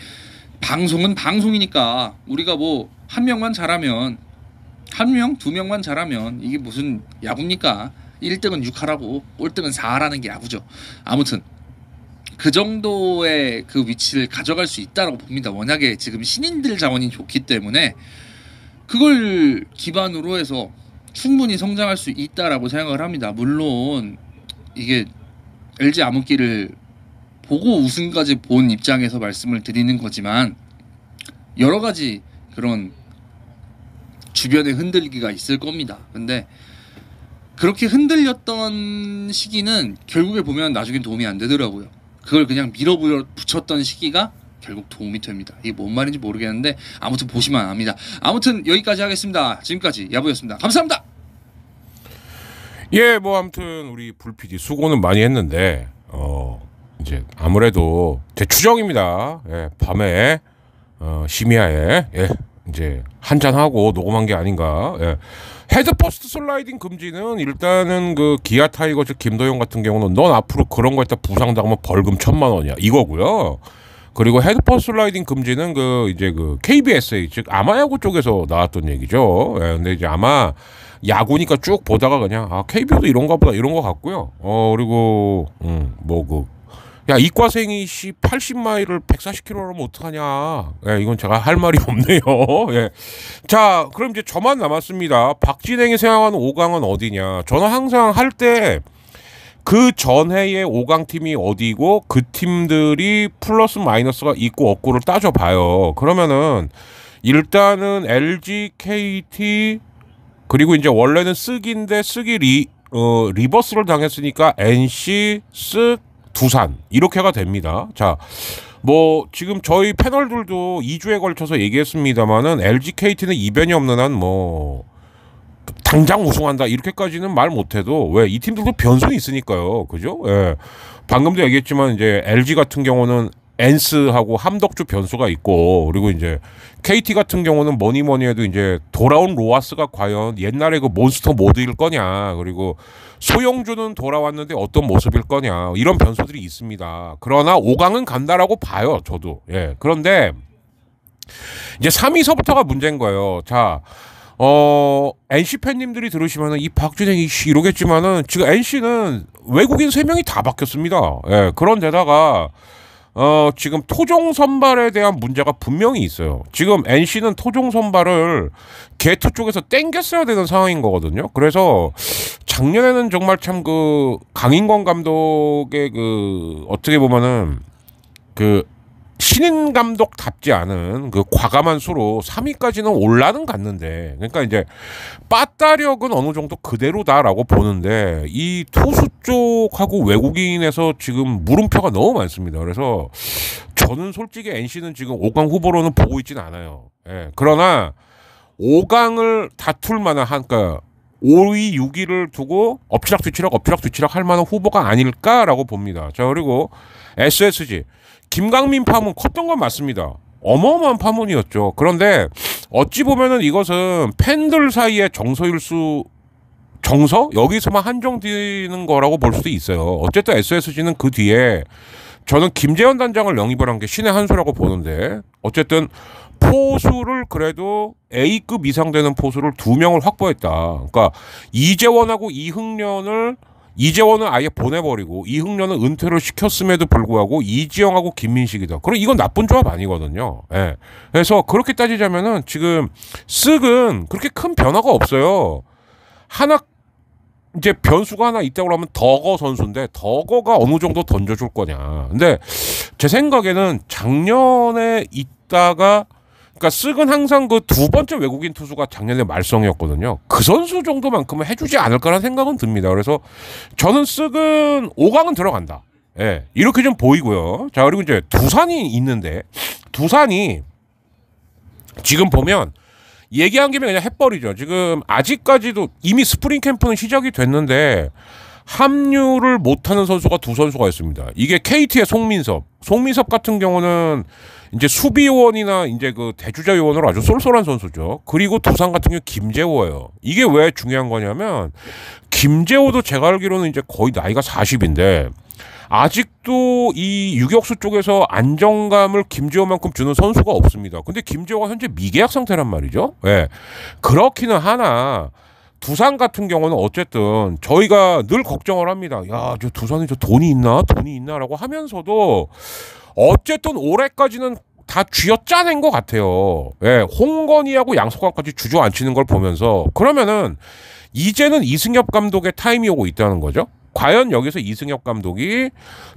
방송은 방송이니까 우리가 뭐 한 명만 잘하면 한 명, 두 명만 잘하면 이게 무슨 야구입니까? 1등은 6하라고 꼴등은 4하라는 게 야구죠. 아무튼 그 정도의 그 위치를 가져갈 수 있다라고 봅니다. 워낙에 지금 신인들 자원이 좋기 때문에 그걸 기반으로 해서 충분히 성장할 수 있다라고 생각을 합니다. 물론 이게 LG 암흑기를 보고 우승까지 본 입장에서 말씀을 드리는 거지만 여러 가지 그런 주변에 흔들기가 있을 겁니다. 근데 그렇게 흔들렸던 시기는 결국에 보면 나중엔 도움이 안 되더라고요. 그걸 그냥 밀어붙였던 시기가 결국 도움이 됩니다. 이게 뭔 말인지 모르겠는데 아무튼 보시면 압니다. 아무튼 여기까지 하겠습니다. 지금까지 야부였습니다. 감사합니다. 예, 뭐 아무튼 우리 불 PD 수고는 많이 했는데 어 이제 아무래도 제 추정입니다. 예, 밤에 어 심야에 예, 이제 한잔 하고 녹음한 게 아닌가. 예. 헤드 퍼스트 슬라이딩 금지는 일단은 그 기아 타이거 즈 김도영 같은 경우는 넌 앞으로 그런 거 했다 부상 당하면 벌금 천만 원이야 이거고요. 그리고 헤드 퍼스트 슬라이딩 금지는 그 이제 그 KBSA 즉 아마야구 쪽에서 나왔던 얘기죠. 예, 근데 이제 아마 야구니까 쭉 보다가 그냥 아 KBO도 이런가 보다 이런 거 같고요. 어 그리고 음 뭐 그 야 이과생이 씨 80마일을 140km라면 어떡하냐? 예, 이건 제가 할 말이 없네요. 예. 자, 그럼 이제 저만 남았습니다. 박진행이 생각하는 5강은 어디냐? 저는 항상 할 때 그 전해의 5강 팀이 어디고 그 팀들이 플러스 마이너스가 있고 없고를 따져 봐요. 그러면은 일단은 LG, KT 그리고 이제 원래는 쓱인데 쓱이 리 어, reverse를 당했으니까 NC, 쓱, 두산 이렇게가 됩니다. 자, 뭐 지금 저희 패널들도 2주에 걸쳐서 얘기했습니다만은 LG KT는 이변이 없는 한 뭐 당장 우승한다 이렇게까지는 말 못해도 왜 이 팀들도 변수는 있으니까요, 그죠? 예. 방금도 얘기했지만 이제 LG 같은 경우는 엔스하고 함덕주 변수가 있고 그리고 이제 KT 같은 경우는 뭐니 뭐니 해도 이제 돌아온 로아스가 과연 옛날에 그 몬스터 모드일 거냐 그리고 소영주는 돌아왔는데 어떤 모습일 거냐 이런 변수들이 있습니다. 그러나 5강은 간다라고 봐요 저도 예 그런데 이제 3위서부터가 문제인 거예요. 자. 어, NC 팬님들이 들으시면은 이 박준행이 씨 이러겠지만은 지금 NC는 외국인 3명이 다 바뀌었습니다. 예, 그런데다가 어, 지금 토종 선발에 대한 문제가 분명히 있어요. 지금 NC는 토종 선발을 개투 쪽에서 땡겼어야 되는 상황인 거거든요. 그래서 작년에는 정말 참 그 강인권 감독의 그 어떻게 보면은 그 신인 감독답지 않은 그 과감한 수로 3위까지는 올라는 갔는데 그러니까 이제 빠따력은 어느 정도 그대로다라고 보는데 이 투수 쪽하고 외국인에서 지금 물음표가 너무 많습니다. 그래서 저는 솔직히 NC는 지금 5강 후보로는 보고 있지는 않아요. 예. 그러나 5강을 다툴 만한 한 그러니까 5위, 6위를 두고 엎치락 뒤치락 엎치락 뒤치락 할 만한 후보가 아닐까라고 봅니다. 자 그리고 SSG 김강민 파문 컸던 건 맞습니다. 어마어마한 파문이었죠. 그런데 어찌 보면은 이것은 팬들 사이의 정서일수 정서 여기서만 한정되는 거라고 볼 수도 있어요. 어쨌든 SSG는 그 뒤에 저는 김재현 단장을 영입을 한 게 신의 한 수라고 보는데 어쨌든 포수를 그래도 A급 이상 되는 포수를 두 명을 확보했다. 그러니까 이재원하고 이흥련을 이재원은 아예 보내버리고 이흥련은 은퇴를 시켰음에도 불구하고 이지영하고 김민식이다. 그럼 이건 나쁜 조합 아니거든요. 예. 그래서 그렇게 따지자면은 지금 쓱은 그렇게 큰 변화가 없어요. 하나 이제 변수가 하나 있다고 하면 더거 선수인데 더거가 어느 정도 던져줄 거냐. 근데 제 생각에는 작년에 있다가 그러니까 쓱은 항상 그 두 번째 외국인 투수가 작년에 말썽이었거든요. 그 선수 정도만큼은 해주지 않을까라는 생각은 듭니다. 그래서 저는 쓱은 5강은 들어간다. 예, 이렇게 좀 보이고요. 자, 그리고 이제 두산이 있는데, 두산이 지금 보면 얘기한 김에 그냥 해버리죠. 지금 아직까지도 이미 스프링 캠프는 시작이 됐는데, 합류를 못하는 선수가 두 선수가 있습니다. 이게 KT의 송민섭. 송민섭 같은 경우는 이제 수비 요원이나 이제 그 대주자 요원으로 아주 쏠쏠한 선수죠. 그리고 두산 같은 경우 김재호예요. 이게 왜 중요한 거냐면 김재호도 제가 알기로는 이제 거의 나이가 40인데 아직도 이 유격수 쪽에서 안정감을 김재호만큼 주는 선수가 없습니다. 근데 김재호가 현재 미계약 상태란 말이죠. 예. 네. 그렇기는 하나 두산 같은 경우는 어쨌든 저희가 늘 걱정을 합니다. 야, 저 두산이 저 돈이 있나? 돈이 있나라고 하면서도 어쨌든 올해까지는 다 쥐어짜낸 것 같아요. 예, 홍건희하고 양석환까지 주저앉히는 걸 보면서 그러면은 이제는 이승엽 감독의 타임이 오고 있다는 거죠. 과연 여기서 이승엽 감독이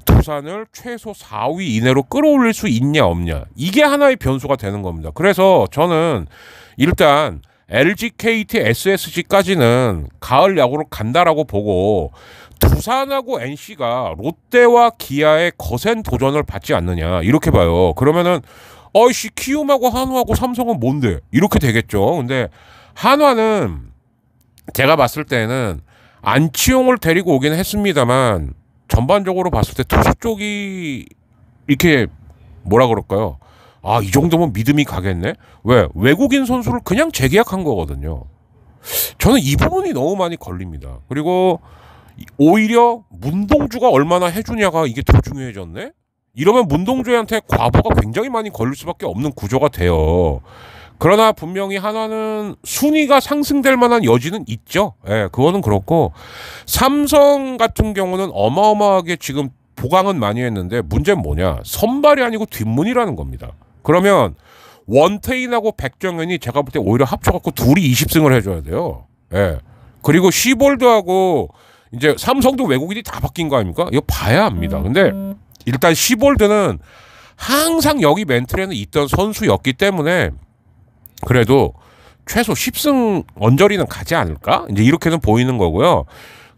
두산을 최소 4위 이내로 끌어올릴 수 있냐 없냐 이게 하나의 변수가 되는 겁니다. 그래서 저는 일단 LG, KT, SSG까지는 가을 야구로 간다라고 보고 두산하고 NC가 롯데와 기아의 거센 도전을 받지 않느냐 이렇게 봐요. 그러면은 어이씨 키움하고 한화하고 삼성은 뭔데 이렇게 되겠죠. 근데 한화는 제가 봤을 때는 안치홍을 데리고 오긴 했습니다만 전반적으로 봤을 때 투수 쪽이 이렇게 뭐라 그럴까요? 아, 이 정도면 믿음이 가겠네? 왜? 외국인 선수를 그냥 재계약한 거거든요. 저는 이 부분이 너무 많이 걸립니다. 그리고 오히려 문동주가 얼마나 해주냐가 이게 더 중요해졌네? 이러면 문동주한테 과보가 굉장히 많이 걸릴 수밖에 없는 구조가 돼요. 그러나 분명히 하나는 순위가 상승될 만한 여지는 있죠. 예, 그거는 그렇고 삼성 같은 경우는 어마어마하게 지금 보강은 많이 했는데 문제는 뭐냐? 선발이 아니고 뒷문이라는 겁니다. 그러면 원태인하고 백정현이 제가 볼 때 오히려 합쳐갖고 둘이 20승을 해줘야 돼요. 예. 그리고 시볼드하고 이제 삼성도 외국인이 다 바뀐 거 아닙니까? 이거 봐야 합니다. 근데 일단 시볼드는 항상 여기 멘트에는 있던 선수였기 때문에 그래도 최소 10승 언저리는 가지 않을까? 이제 이렇게는 보이는 거고요.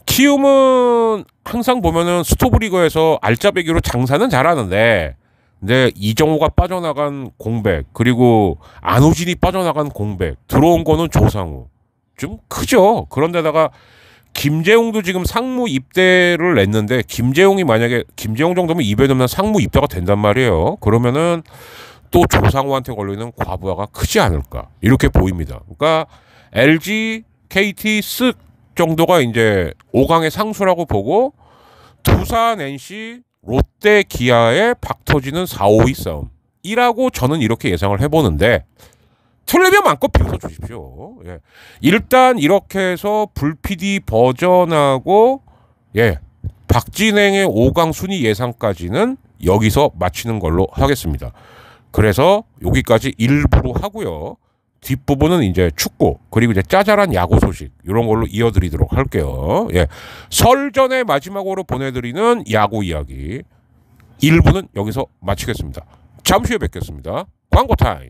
키움은 항상 보면은 스토브리그에서 알짜배기로 장사는 잘하는데 근데 이정호가 빠져나간 공백 그리고 안호진이 빠져나간 공백 들어온 거는 조상우 좀 크죠. 그런데다가 김재용도 지금 상무 입대를 냈는데 김재용이 만약에 김재용 정도면 입에 넣으면 상무 입대가 된단 말이에요. 그러면은 또 조상우한테 걸리는 과부하가 크지 않을까 이렇게 보입니다. 그러니까 LG, KT, 쓱 정도가 이제 5강의 상수라고 보고 두산, NC, 롯데, 기아의 박 터지는 4, 5위 싸움이라고 저는 이렇게 예상을 해보는데 틀리면 마음껏 비웃어 주십시오. 예. 일단 이렇게 해서 불PD 버전하고 예 박진행의 5강 순위 예상까지는 여기서 마치는 걸로 하겠습니다. 그래서 여기까지 일부로 하고요. 뒷부분은 이제 축구 그리고 이제 짜잘한 야구 소식 이런 걸로 이어드리도록 할게요. 예. 설 전에 마지막으로 보내드리는 야구 이야기 1부는 여기서 마치겠습니다. 잠시 후에 뵙겠습니다. 광고 타임.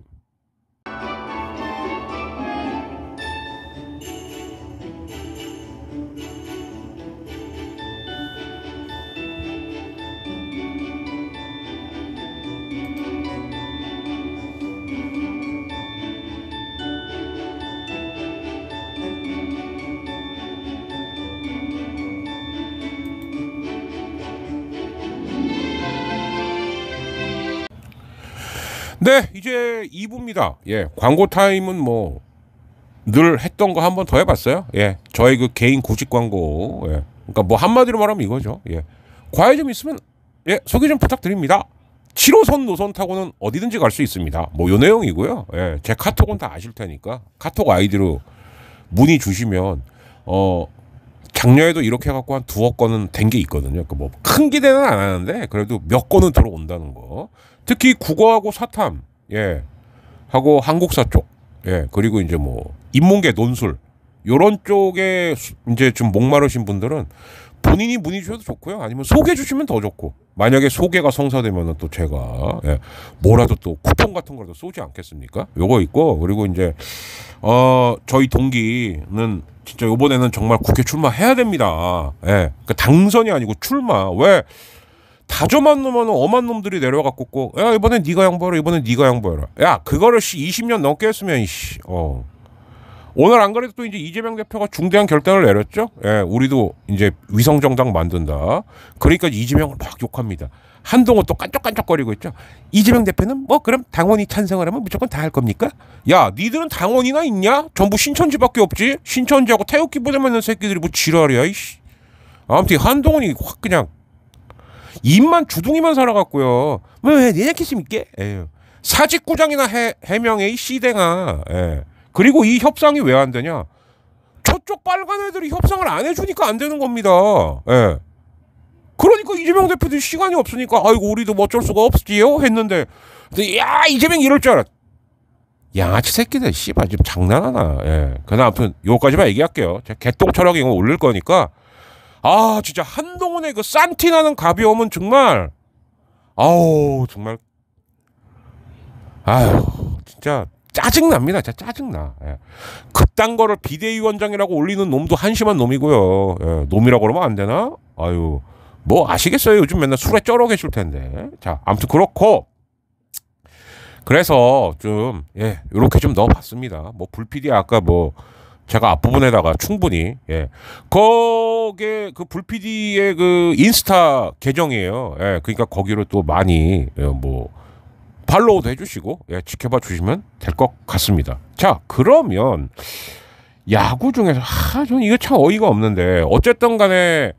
네, 이제 2부입니다. 예, 광고 타임은 뭐 늘 했던 거 한 번 더 해봤어요. 예, 저희 그 개인 구직 광고. 예, 그러니까 뭐 한마디로 말하면 이거죠. 예, 과외 좀 있으면 예 소개 좀 부탁드립니다. 7호선 노선 타고는 어디든지 갈 수 있습니다. 뭐 요 내용이고요. 예, 제 카톡은 다 아실 테니까 카톡 아이디로 문의 주시면 어 작년에도 이렇게 해갖고 한 두억 건은 된 게 있거든요. 그러니까 뭐 큰 기대는 안 하는데 그래도 몇 건은 들어온다는 거. 특히 국어하고 사탐, 예, 하고 한국사 쪽, 예, 그리고 이제 뭐 인문계 논술 요런 쪽에 수- 이제 좀 목마르신 분들은 본인이 문의 주셔도 좋고요. 아니면 소개해 주시면 더 좋고. 만약에 소개가 성사되면은 또 제가 예, 뭐라도 또 쿠폰 같은 거라도 쏘지 않겠습니까? 요거 있고 그리고 이제 어 저희 동기는 진짜 요번에는 정말 국회 출마해야 됩니다. 예. 그 당선이 아니고 출마. 왜 다저만 놈은 엄한 놈들이 내려갖고 꼭, 야 이번엔 네가 양보해라 이번엔 네가 양보해라. 야 그거를 씨 20년 넘게 했으면 씨 어. 오늘 안 그래도 또 이제 이재명 대표가 중대한 결단을 내렸죠? 예 우리도 이제 위성정당 만든다. 그러니까 이재명을 막 욕합니다. 한동훈 또 깐족깐족거리고 있죠? 이재명 대표는 뭐 그럼 당원이 찬성을 하면 무조건 다 할 겁니까? 야 니들은 당원이나 있냐? 전부 신천지밖에 없지? 신천지하고 태극기 보내면 새끼들이 뭐 지랄이야 이씨. 아무튼 한동훈이 확 그냥 입만 주둥이만 살아갔고요. 뭐왜 내냐겠습니까? 에휴. 사직구장이나 해, 해명해 이 씨댕아. 예. 그리고 이 협상이 왜 안 되냐? 저쪽 빨간 애들이 협상을 안 해주니까 안 되는 겁니다. 예. 그러니까 이재명 대표도 시간이 없으니까 아이고 우리도 뭐 어쩔 수가 없지요 했는데 야 이재명 이럴 줄 알았. 양아치 새끼들 씨발 지금 장난하나. 예. 그나 아무튼 요까지만 얘기할게요. 제가 개똥 철학 이거 올릴 거니까 아 진짜 한동훈의 그 산티나는 가벼움은 정말 아우 정말 아유 진짜 짜증납니다 진짜 짜증나 예. 그딴 거를 비대위원장이라고 올리는 놈도 한심한 놈이고요 예. 놈이라고 그러면 안 되나 아유 뭐 아시겠어요 요즘 맨날 술에 쩔어 계실 텐데 자 아무튼 그렇고 그래서 좀 예, 요렇게 좀 넣어봤습니다. 뭐 불PD 아까 뭐 제가 앞부분에다가 충분히 예 거기에 그 불PD의 그 인스타 계정이에요. 예 그러니까 거기로 또 많이 예, 뭐 팔로우도 해주시고 예 지켜봐 주시면 될 것 같습니다. 자 그러면 야구 중에서 하 저는 이거 참 어이가 없는데 어쨌든 간에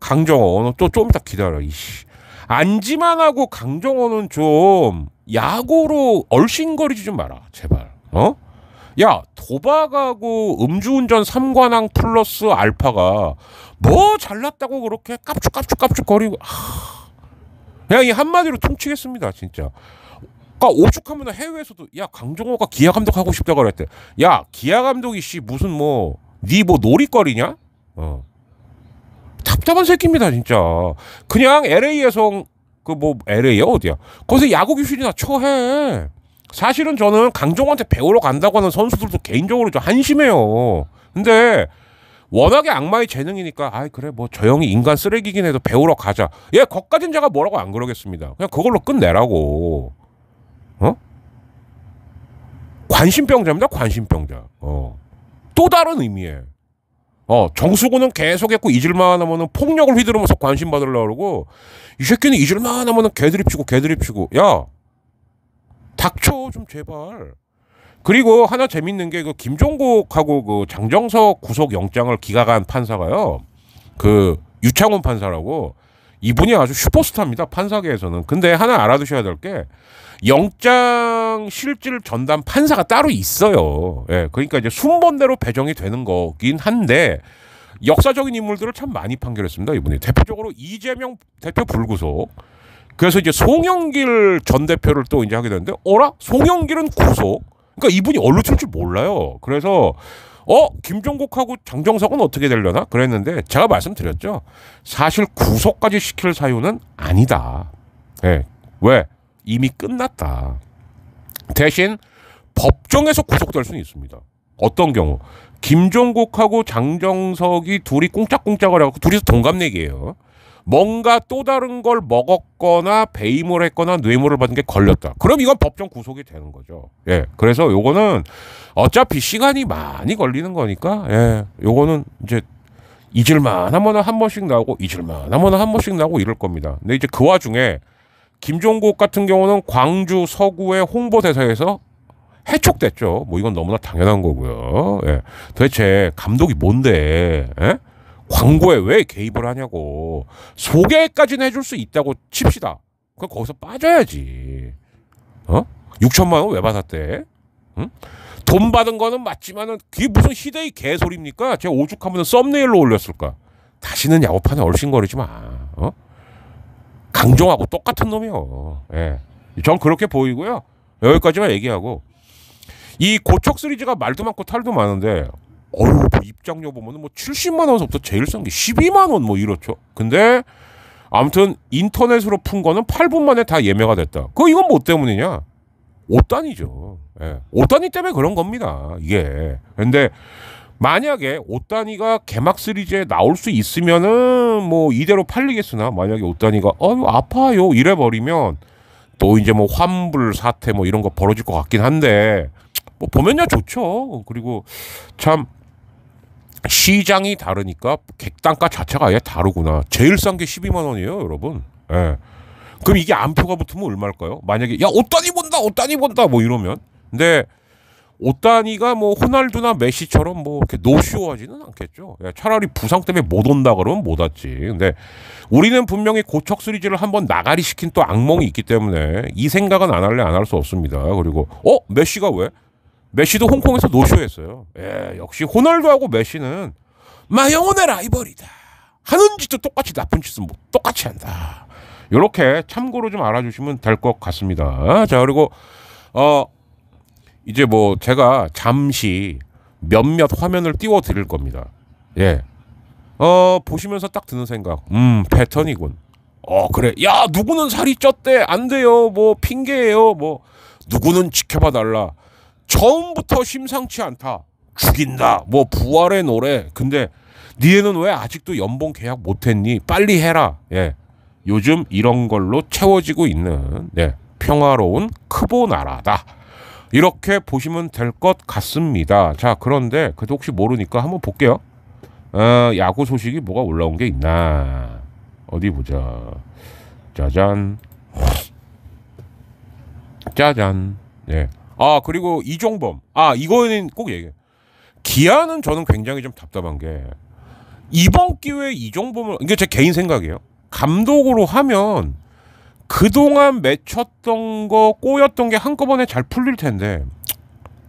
강정원 또좀 이따 기다려 이씨 안지만하고 강정원은 좀 야구로 얼씬거리지 좀 마라 제발 어? 야 도박하고 음주운전 삼관왕 플러스 알파가 뭐 잘났다고 그렇게 깝죽깝죽깝죽 거리고 하... 그냥 이 한마디로 통치겠습니다 진짜. 그러니까 오죽하면 해외에서도 야 강정호가 기아 감독 하고 싶다 그랬대. 야 기아 감독이 씨 무슨 뭐 니뭐 놀이거리냐? 어. 답답한 새끼입니다 진짜. 그냥 LA에서 그 뭐 LA야 어디야? 거기서 야구 교실이나 쳐해 사실은 저는 강정호한테 배우러 간다고 하는 선수들도 개인적으로 좀 한심해요. 근데 워낙에 악마의 재능이니까 아이 그래 뭐 저 형이 인간 쓰레기긴 해도 배우러 가자. 예 거까진 제가 뭐라고 안 그러겠습니다. 그냥 그걸로 끝내라고. 어? 관심병자입니다 관심병자. 어 또 다른 의미에. 어, 정수구는 계속했고 잊을만 하면은 폭력을 휘두르면서 관심 받으려고 그러고 이 새끼는 잊을만 하면은 개드립 치고 개드립 치고. 야 닥쳐 좀 제발. 그리고 하나 재밌는 게 그 김종국하고 그 장정석 구속 영장을 기각한 판사가요. 그 유창훈 판사라고. 이분이 아주 슈퍼스타입니다 판사계에서는. 근데 하나 알아두셔야 될 게 영장 실질 전담 판사가 따로 있어요. 예 그러니까 이제 순번대로 배정이 되는 거긴 한데 역사적인 인물들을 참 많이 판결했습니다 이분이. 대표적으로 이재명 대표 불구속 그래서 이제 송영길 전 대표를 또 이제 하게 되는데 어라? 송영길은 구속. 그러니까 이분이 얼로 칠줄 몰라요. 그래서 어? 김종국하고 장정석은 어떻게 되려나? 그랬는데 제가 말씀드렸죠. 사실 구속까지 시킬 사유는 아니다. 예. 왜? 이미 끝났다. 대신 법정에서 구속될 수는 있습니다. 어떤 경우? 김종국하고 장정석이 둘이 꽁짝꽁짝을 하고 둘이서 동갑내기예요 뭔가 또 다른 걸 먹었거나 배임을 했거나 뇌물을 받은 게 걸렸다. 그럼 이건 법정 구속이 되는 거죠. 예. 그래서 요거는 어차피 시간이 많이 걸리는 거니까 예. 요거는 이제 잊을만 하면 한 번씩 나오고 잊을만 하면 한 번씩 나오고 이럴 겁니다. 근데 이제 그 와중에 김종국 같은 경우는 광주 서구의 홍보대사에서 해촉됐죠. 뭐 이건 너무나 당연한 거고요. 예. 도대체 감독이 뭔데? 예? 광고에 왜 개입을 하냐고 소개까지는 해줄 수 있다고 칩시다. 그럼 거기서 빠져야지. 어? 6천만 원 왜 받았대? 응? 돈 받은 거는 맞지만은 그게 무슨 시대의 개소리입니까? 제가 오죽하면 썸네일로 올렸을까? 다시는 야구판에 얼씬거리지 마. 어? 강종하고 똑같은 놈이요. 예. 전 그렇게 보이고요. 여기까지만 얘기하고 이 고척 시리즈가 말도 많고 탈도 많은데 어유 뭐 입장료 보면은 뭐 70만 원부터 제일 싼 게 12만 원 뭐 이렇죠. 근데 아무튼 인터넷으로 푼 거는 8분 만에 다 예매가 됐다. 그 이건 뭐 때문이냐? 옷단이죠. 예. 옷단이 때문에 그런 겁니다. 이게. 근데 만약에 옷단이가 개막 시리즈에 나올 수 있으면은 뭐 이대로 팔리겠으나 만약에 옷단이가 어유 아파요 이래 버리면 또 이제 뭐 환불 사태 뭐 이런 거 벌어질 것 같긴 한데 뭐 보면야 좋죠. 그리고 참 시장이 다르니까 객단가 자체가 아예 다르구나. 제일 싼 게 12만 원이에요, 여러분. 예. 그럼 이게 안표가 붙으면 얼마일까요? 만약에 야, 옷 단위 본다. 옷 단위 본다. 뭐 이러면. 근데 옷 단위가 뭐 호날두나 메시처럼 뭐 이렇게 노쇼하지는 않겠죠. 예, 차라리 부상 때문에 못 온다 그러면 못 왔지. 근데 우리는 분명히 고척 시리즈를 한번 나가리 시킨 또 악몽이 있기 때문에 이 생각은 안 할래 안 할 수 없습니다. 그리고 어 메시가 왜? 메시도 홍콩에서 노쇼했어요. 예, 역시 호날두하고 메시는 마 영혼의 라이벌이다. 하는 짓도 똑같이 나쁜 짓은 뭐 똑같이 한다. 이렇게 참고로 좀 알아주시면 될 것 같습니다. 자 그리고 어 이제 뭐 제가 잠시 몇몇 화면을 띄워 드릴 겁니다. 예. 어 보시면서 딱 드는 생각. 음 패턴이군. 어 그래. 야 누구는 살이 쪘대. 안 돼요. 뭐 핑계예요. 뭐 누구는 지켜봐 달라. 처음부터 심상치 않다. 죽인다. 뭐 부활의 노래. 근데 니네는 왜 아직도 연봉 계약 못했니? 빨리 해라. 예. 요즘 이런 걸로 채워지고 있는 예. 평화로운 크보 나라다. 이렇게 보시면 될 것 같습니다. 자, 그런데 그래도 혹시 모르니까 한번 볼게요. 어, 야구 소식이 뭐가 올라온 게 있나? 어디 보자. 짜잔. 짜잔. 네. 아, 그리고 이종범. 아, 이거는 꼭 얘기해. 기아는 저는 굉장히 좀 답답한 게 이번 기회에 이종범을 이게 제 개인 생각이에요. 감독으로 하면 그동안 맺혔던 거 꼬였던 게 한꺼번에 잘 풀릴 텐데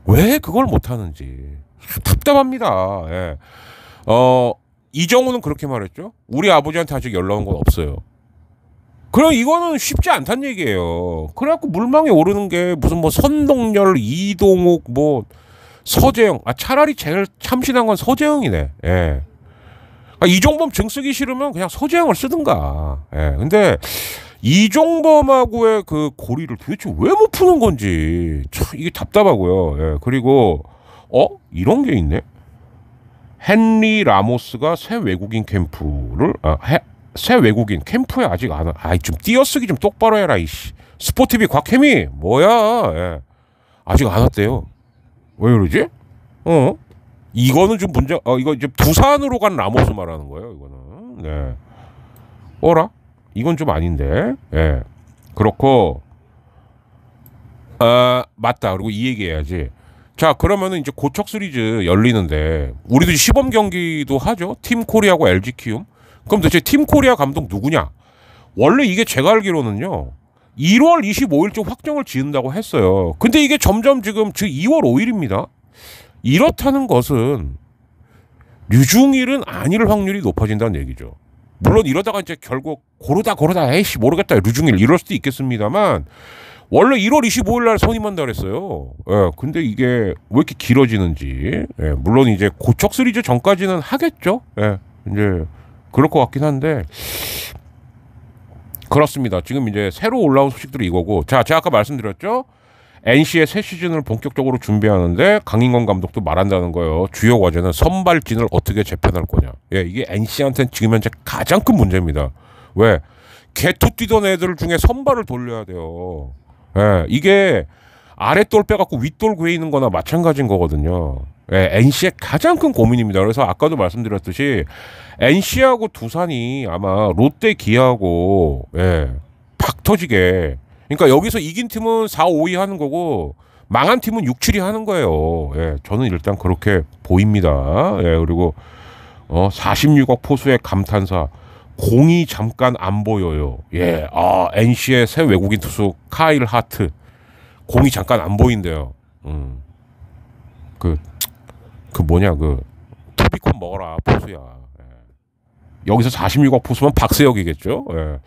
왜 그걸 못 하는지 답답합니다. 예. 어 이정우는 그렇게 말했죠. 우리 아버지한테 아직 연락 온 건 없어요. 그럼 이거는 쉽지 않단 얘기예요. 그래갖고 물망에 오르는 게 무슨 뭐 선동열, 이동욱, 뭐 서재영. 아 차라리 제일 참신한 건 서재영이네. 예. 아, 이종범 증 쓰기 싫으면 그냥 서재영을 쓰든가. 예. 근데 이종범하고의 그 고리를 도대체 왜 못 푸는 건지 참 이게 답답하고요. 예. 그리고 어 이런 게 있네. 헨리 라모스가 새 외국인 캠프를 아, 해, 새 외국인 캠프에 아직 안 와. 아이 좀 띄어쓰기 좀 똑바로 해라 이씨. 스포티비 곽혜미 뭐야? 예. 아직 안 왔대요. 왜 그러지? 어? 이거는 좀 문제. 어 이거 이제 부산으로 간 라모스 말하는 거예요. 이거는. 네. 어라? 이건 좀 아닌데. 예. 그렇고. 아 맞다. 그리고 이 얘기해야지. 자 그러면은 이제 고척 시리즈 열리는데 우리도 시범 경기도 하죠. 팀 코리아고 LG 키움. 그럼 도대체 팀 코리아 감독 누구냐? 원래 이게 제가 알기로는요. 1월 25일쯤 확정을 지은다고 했어요. 근데 이게 점점 지금 즉 2월 5일입니다. 이렇다는 것은 류중일은 아닐 확률이 높아진다는 얘기죠. 물론 이러다가 이제 결국 고르다 고르다 에이씨 모르겠다 류중일 이럴 수도 있겠습니다만 원래 1월 25일 날 선임한다 그랬어요. 예, 근데 이게 왜 이렇게 길어지는지 예, 물론 이제 고척 시리즈 전까지는 하겠죠. 예, 이제 그럴 것 같긴 한데 그렇습니다. 지금 이제 새로 올라온 소식들이 이거고 자 제가 아까 말씀드렸죠. NC의 새 시즌을 본격적으로 준비하는데 강인권 감독도 말한다는 거예요. 주요 과제는 선발진을 어떻게 재편할 거냐. 예, 이게 NC한테는 지금 현재 가장 큰 문제입니다. 왜? 개투 뛰던 애들 중에 선발을 돌려야 돼요. 예, 이게 아랫돌 빼갖고 윗돌 괴이는 거나 마찬가지인 거거든요. 예, NC의 가장 큰 고민입니다. 그래서 아까도 말씀드렸듯이 NC하고 두산이 아마 롯데 기아하고 예, 팍 터지게 그러니까 여기서 이긴 팀은 4, 5위 하는 거고 망한 팀은 6, 7위 하는 거예요. 예, 저는 일단 그렇게 보입니다. 예, 그리고 어, 46억 포수의 감탄사. 공이 잠깐 안 보여요. 예, 아, NC의 새 외국인 투수 카일 하트. 공이 잠깐 안 보인대요. 음. 그, 그 뭐냐, 그, 토비콘 먹어라, 포수야. 예. 여기서 46억 포수면 박세혁이겠죠. 예.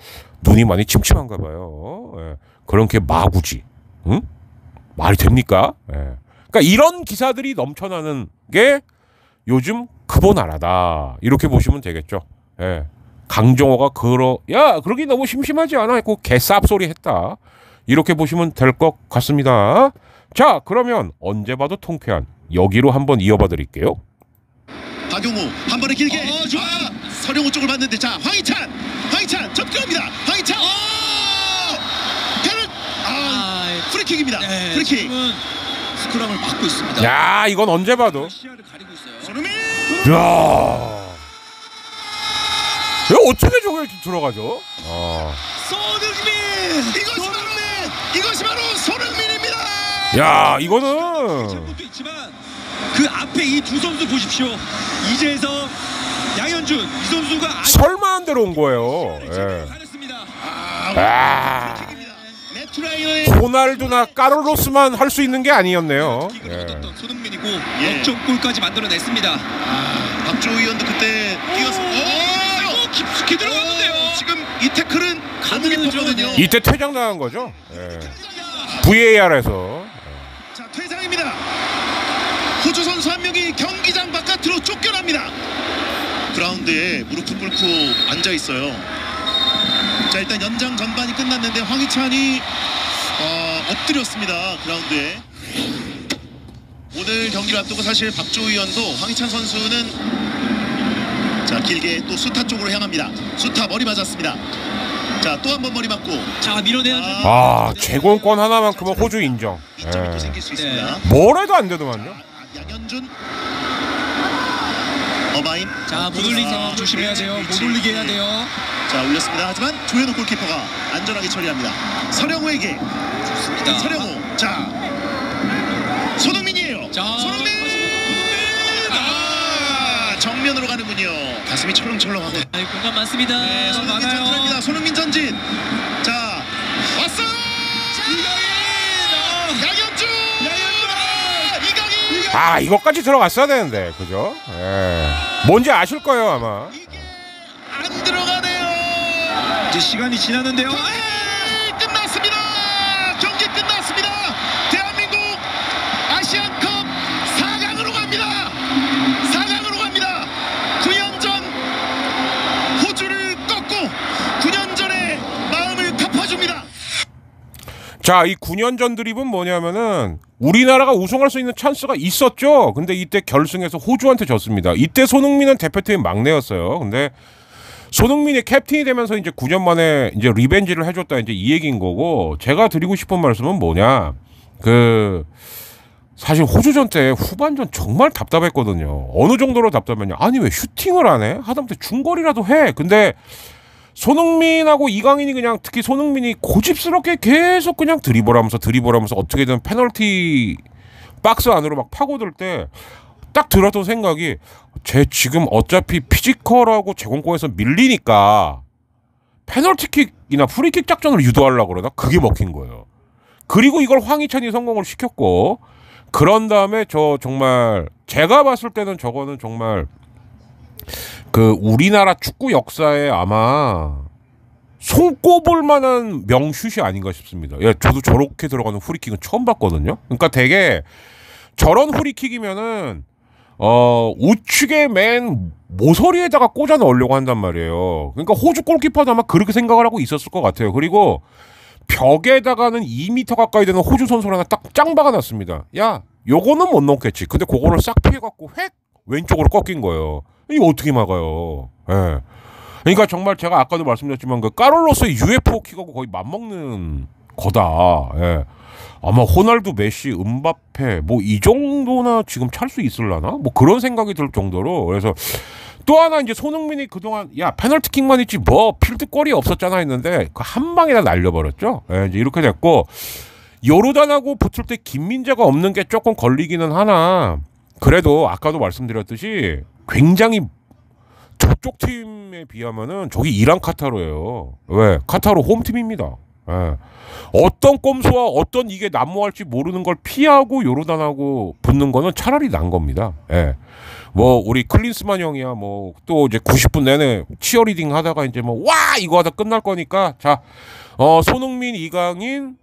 눈이 많이 침침한가 봐요. 예. 그런 게 마구지. 응? 말이 됩니까? 예. 그러니까 이런 기사들이 넘쳐나는 게 요즘 크보나라다. 이렇게 보시면 되겠죠. 예. 강정호가 그러 야 그러기 너무 심심하지 않아 했고 개쌉 소리 했다 이렇게 보시면 될 것 같습니다 자 그러면 언제 봐도 통쾌한 여기로 한번 이어봐 드릴게요 박용우 한 번에 길게 어, 좋아요. 아, 서령우 쪽을 봤는데 자 황희찬 황희찬 접근합니다 황희찬 어! 페른 아 아, 프리킥입니다 네, 프리킥 지금은 스크럼을 막고 있습니다. 야 이건 언제 봐도 시야를 가리고 있어요. 손흥민 야 야, 어떻게 저게 들어가죠? 아. 손흥민! 이것이 바로 이것이 바로 손흥민입니다 야 이거는 것도 있지만 그 앞에 이 두 선수 보십시오. 이제서 양현준 이 선수가 설마 한 대로 온 거예요 예. 아 메트라이너의 호날두나 까르로스만 할 수 있는 게 아니었네요 예. 손흥민이고 예. 역전골까지 만들어냈습니다. 아, 박주호 의원도 그때 뛰어서 오! 깊숙이 들어갔는데요. 지금 이 태클은. 보거든요 이때 퇴장당한 거죠 예. VAR에서 자 퇴장입니다. 호주 선수 한 명이 경기장 바깥으로 쫓겨납니다. 그라운드에 무릎을 꿇고 앉아 있어요. 자 일단 연장 전반이 끝났는데 황희찬이 어, 엎드렸습니다 그라운드에. 오늘 경기를 앞두고 사실 박조 의원도 황희찬 선수는 자 길게 또 수타 쪽으로 향합니다. 수타 머리 맞았습니다. 자, 또 한 번 머리 맞고 자 밀어내야 돼. 아 제공권 하나만큼은 호주 인정. 이점이 또 예. 생길 수 네. 있습니다. 뭘 해도 안 되더만요. 자, 양현준 어바인 자, 못 올리게 조심해야 돼요. 못 올리게 해야 돼요. 자 올렸습니다. 하지만 조현우 골키퍼가 안전하게 처리합니다. 서령우에게 좋습니다. 서령우 자 손흥민이에요. 자, 손흥민 아 정면으로 가는군요. 가슴이 철렁철렁하고 아, 공간 많습니다. 네, 손흥민 많아요. 전진합니다. 손흥민 전진 자 왔어 양현준 이강인 아 이것까지 들어갔어야 되는데 그죠? 예. 뭔지 아실 거예요 아마. 이게 안 들어가네요. 이제 시간이 지났는데요. 경기 끝났습니다. 경기 끝났습니다. 대한민국 아시안컵 4강으로 갑니다. 4강으로 갑니다. 9년 전 호주를 꺾고 9년 전의 마음을 갚아줍니다. 자, 이 9년 전 드립은 뭐냐면은 우리나라가 우승할 수 있는 찬스가 있었죠. 근데 이때 결승에서 호주한테 졌습니다. 이때 손흥민은 대표팀 막내였어요. 근데 손흥민이 캡틴이 되면서 이제 9년 만에 이제 리벤지를 해줬다 이제 이 얘기인 거고 제가 드리고 싶은 말씀은 뭐냐 그 사실 호주전 때 후반전 정말 답답했거든요. 어느 정도로 답답했냐? 아니 왜 슈팅을 안 해? 하다못해 중거리라도 해. 근데 손흥민하고 이강인이 그냥 특히 손흥민이 고집스럽게 계속 그냥 드리블하면서 드리블하면서 어떻게든 페널티 박스 안으로 막 파고들 때 딱 들었던 생각이 쟤 지금 어차피 피지컬하고 제공권에서 밀리니까 페널티킥이나 프리킥 작전을 유도하려고 그러나 그게 먹힌 거예요. 그리고 이걸 황희찬이 성공을 시켰고 그런 다음에 저 정말 제가 봤을 때는 저거는 정말 그 우리나라 축구 역사에 아마 손꼽을 만한 명슛이 아닌가 싶습니다. 예, 저도 저렇게 들어가는 프리킥은 처음 봤거든요. 그러니까 되게 저런 프리킥이면은 어 우측에 맨 모서리에다가 꽂아 넣으려고 한단 말이에요. 그러니까 호주 골키퍼도 아마 그렇게 생각을 하고 있었을 것 같아요. 그리고 벽에다가는 2m 가까이 되는 호주 선수 하나 딱 짱 박아놨습니다. 야, 요거는 못 넣겠지. 근데 그거를 싹 피해갖고 획 왼쪽으로 꺾인 거예요. 이거 어떻게 막아요? 예. 그러니까 정말 제가 아까도 말씀드렸지만 그 까롤로스의 UFO 킥하고 거의 맞먹는 거다. 예. 아마 호날두, 메시, 음바페 뭐 이 정도나 지금 찰 수 있을라나? 뭐 그런 생각이 들 정도로 그래서 또 하나 이제 손흥민이 그동안 야 페널티킥만 있지 뭐 필드골이 없었잖아 했는데 그 한 방에 다 날려버렸죠. 예, 이제 이렇게 됐고 요르단하고 붙을 때 김민재가 없는 게 조금 걸리기는 하나 그래도 아까도 말씀드렸듯이 굉장히 저쪽 팀에 비하면은 저기 이란 카타르예요. 왜? 카타르 홈팀입니다. 예. 어떤 꼼수와 어떤 이게 난무할지 모르는 걸 피하고 요르단하고 붙는 거는 차라리 난 겁니다. 예. 뭐 우리 클린스만 형이야 뭐 또 이제 90분 내내 치어리딩 하다가 이제 뭐 와 이거 하다 끝날 거니까 자 어, 손흥민, 이강인,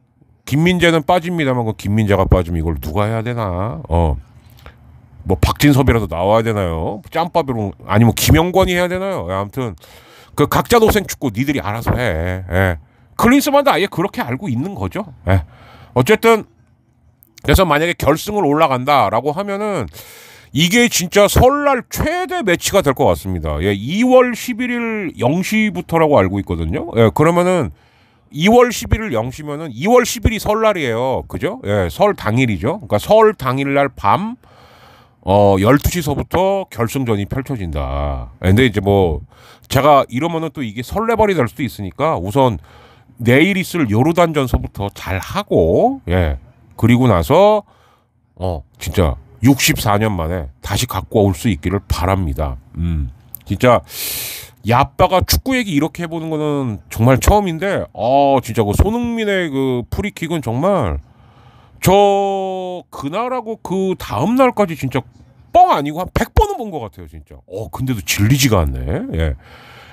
김민재는 빠집니다만 그 김민재가 빠지면 이걸 누가 해야 되나? 어. 뭐 박진섭이라도 나와야 되나요? 짬밥으로 아니면 김영권이 해야 되나요? 예, 아무튼 그 각자 도생 축구 니들이 알아서 해. 예. 클린스만도 아예 그렇게 알고 있는 거죠. 예. 어쨌든 그래서 만약에 결승을 올라간다라고 하면은 이게 진짜 설날 최대 매치가 될 것 같습니다. 예, 2월 11일 0시부터라고 알고 있거든요. 예, 그러면은 2월 11일 0시면은 2월 10일이 설날이에요. 그죠? 예, 설 당일이죠. 그러니까 설 당일날 밤 어, 12시서부터 결승전이 펼쳐진다. 근데 이제 뭐 제가 이러면은 또 이게 설레발이 될 수도 있으니까 우선 내일 있을 요르단전서부터 잘 하고 예. 그리고 나서 어, 진짜 64년 만에 다시 갖고 올 수 있기를 바랍니다. 음. 진짜 야빠가 축구 얘기 이렇게 해보는 거는 정말 처음인데, 어, 진짜 그 손흥민의 그 프리킥은 정말 저 그날하고 그 다음 날까지 진짜 뻥 아니고 한 100번은 본 것 같아요, 진짜. 어, 근데도 질리지가 않네. 예.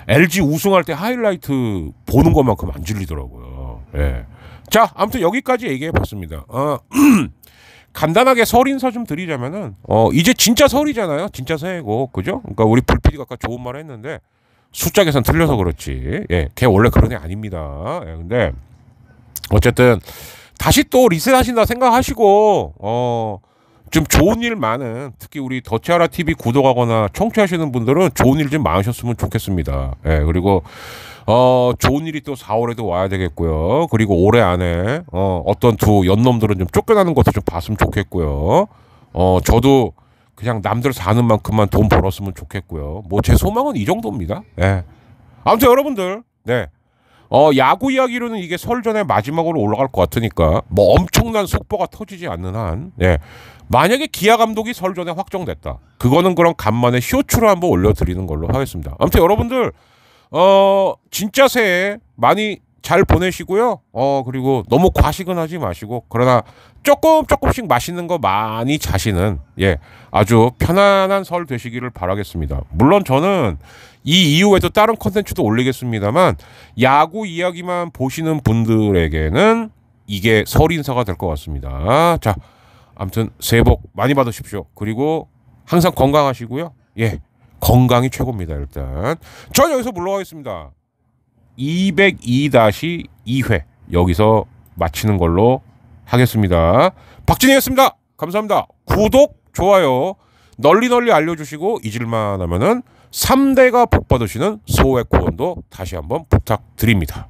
LG 우승할 때 하이라이트 보는 것만큼 안 질리더라고요. 예. 자, 아무튼 여기까지 얘기해 봤습니다. 어, 간단하게 설 인사 좀 드리자면은 어 이제 진짜 설이잖아요. 진짜 새해고 그죠? 그러니까 우리 불PD가 아까 좋은 말 했는데 숫자 계산 틀려서 그렇지. 예, 걔 원래 그런 애 아닙니다. 예, 근데 어쨌든 다시 또 리셋하신다 생각하시고 어. 좀 좋은 일 많은 특히 우리 더치아라 TV 구독하거나 청취하시는 분들은 좋은 일 좀 많으셨으면 좋겠습니다. 예, 그리고 어 좋은 일이 또 4월에도 와야 되겠고요. 그리고 올해 안에 어 어떤 두 연놈들은 좀 쫓겨나는 것도 좀 봤으면 좋겠고요. 어 저도 그냥 남들 사는 만큼만 돈 벌었으면 좋겠고요. 뭐 제 소망은 이 정도입니다. 예. 아무튼 여러분들, 네. 어, 야구 이야기로는 이게 설 전에 마지막으로 올라갈 것 같으니까 뭐 엄청난 속보가 터지지 않는 한, 예. 만약에 기아 감독이 설 전에 확정됐다. 그거는 그럼 간만에 쇼츠로 한번 올려드리는 걸로 하겠습니다. 아무튼 여러분들, 어, 진짜 새해 많이 잘 보내시고요. 어, 그리고 너무 과식은 하지 마시고, 그러나 조금 조금씩 맛있는 거 많이 자시는, 예, 아주 편안한 설 되시기를 바라겠습니다. 물론 저는 이 이후에도 다른 컨텐츠도 올리겠습니다만, 야구 이야기만 보시는 분들에게는 이게 설 인사가 될 것 같습니다. 자, 아무튼 새해 복 많이 받으십시오. 그리고 항상 건강하시고요. 예, 건강이 최고입니다, 일단. 전 여기서 물러가겠습니다. 202-2회 여기서 마치는 걸로 하겠습니다. 박진희였습니다. 감사합니다. 구독, 좋아요 널리 널리 알려주시고 잊을만 하면은 3대가 복 받으시는 소액 후원도 다시 한번 부탁드립니다.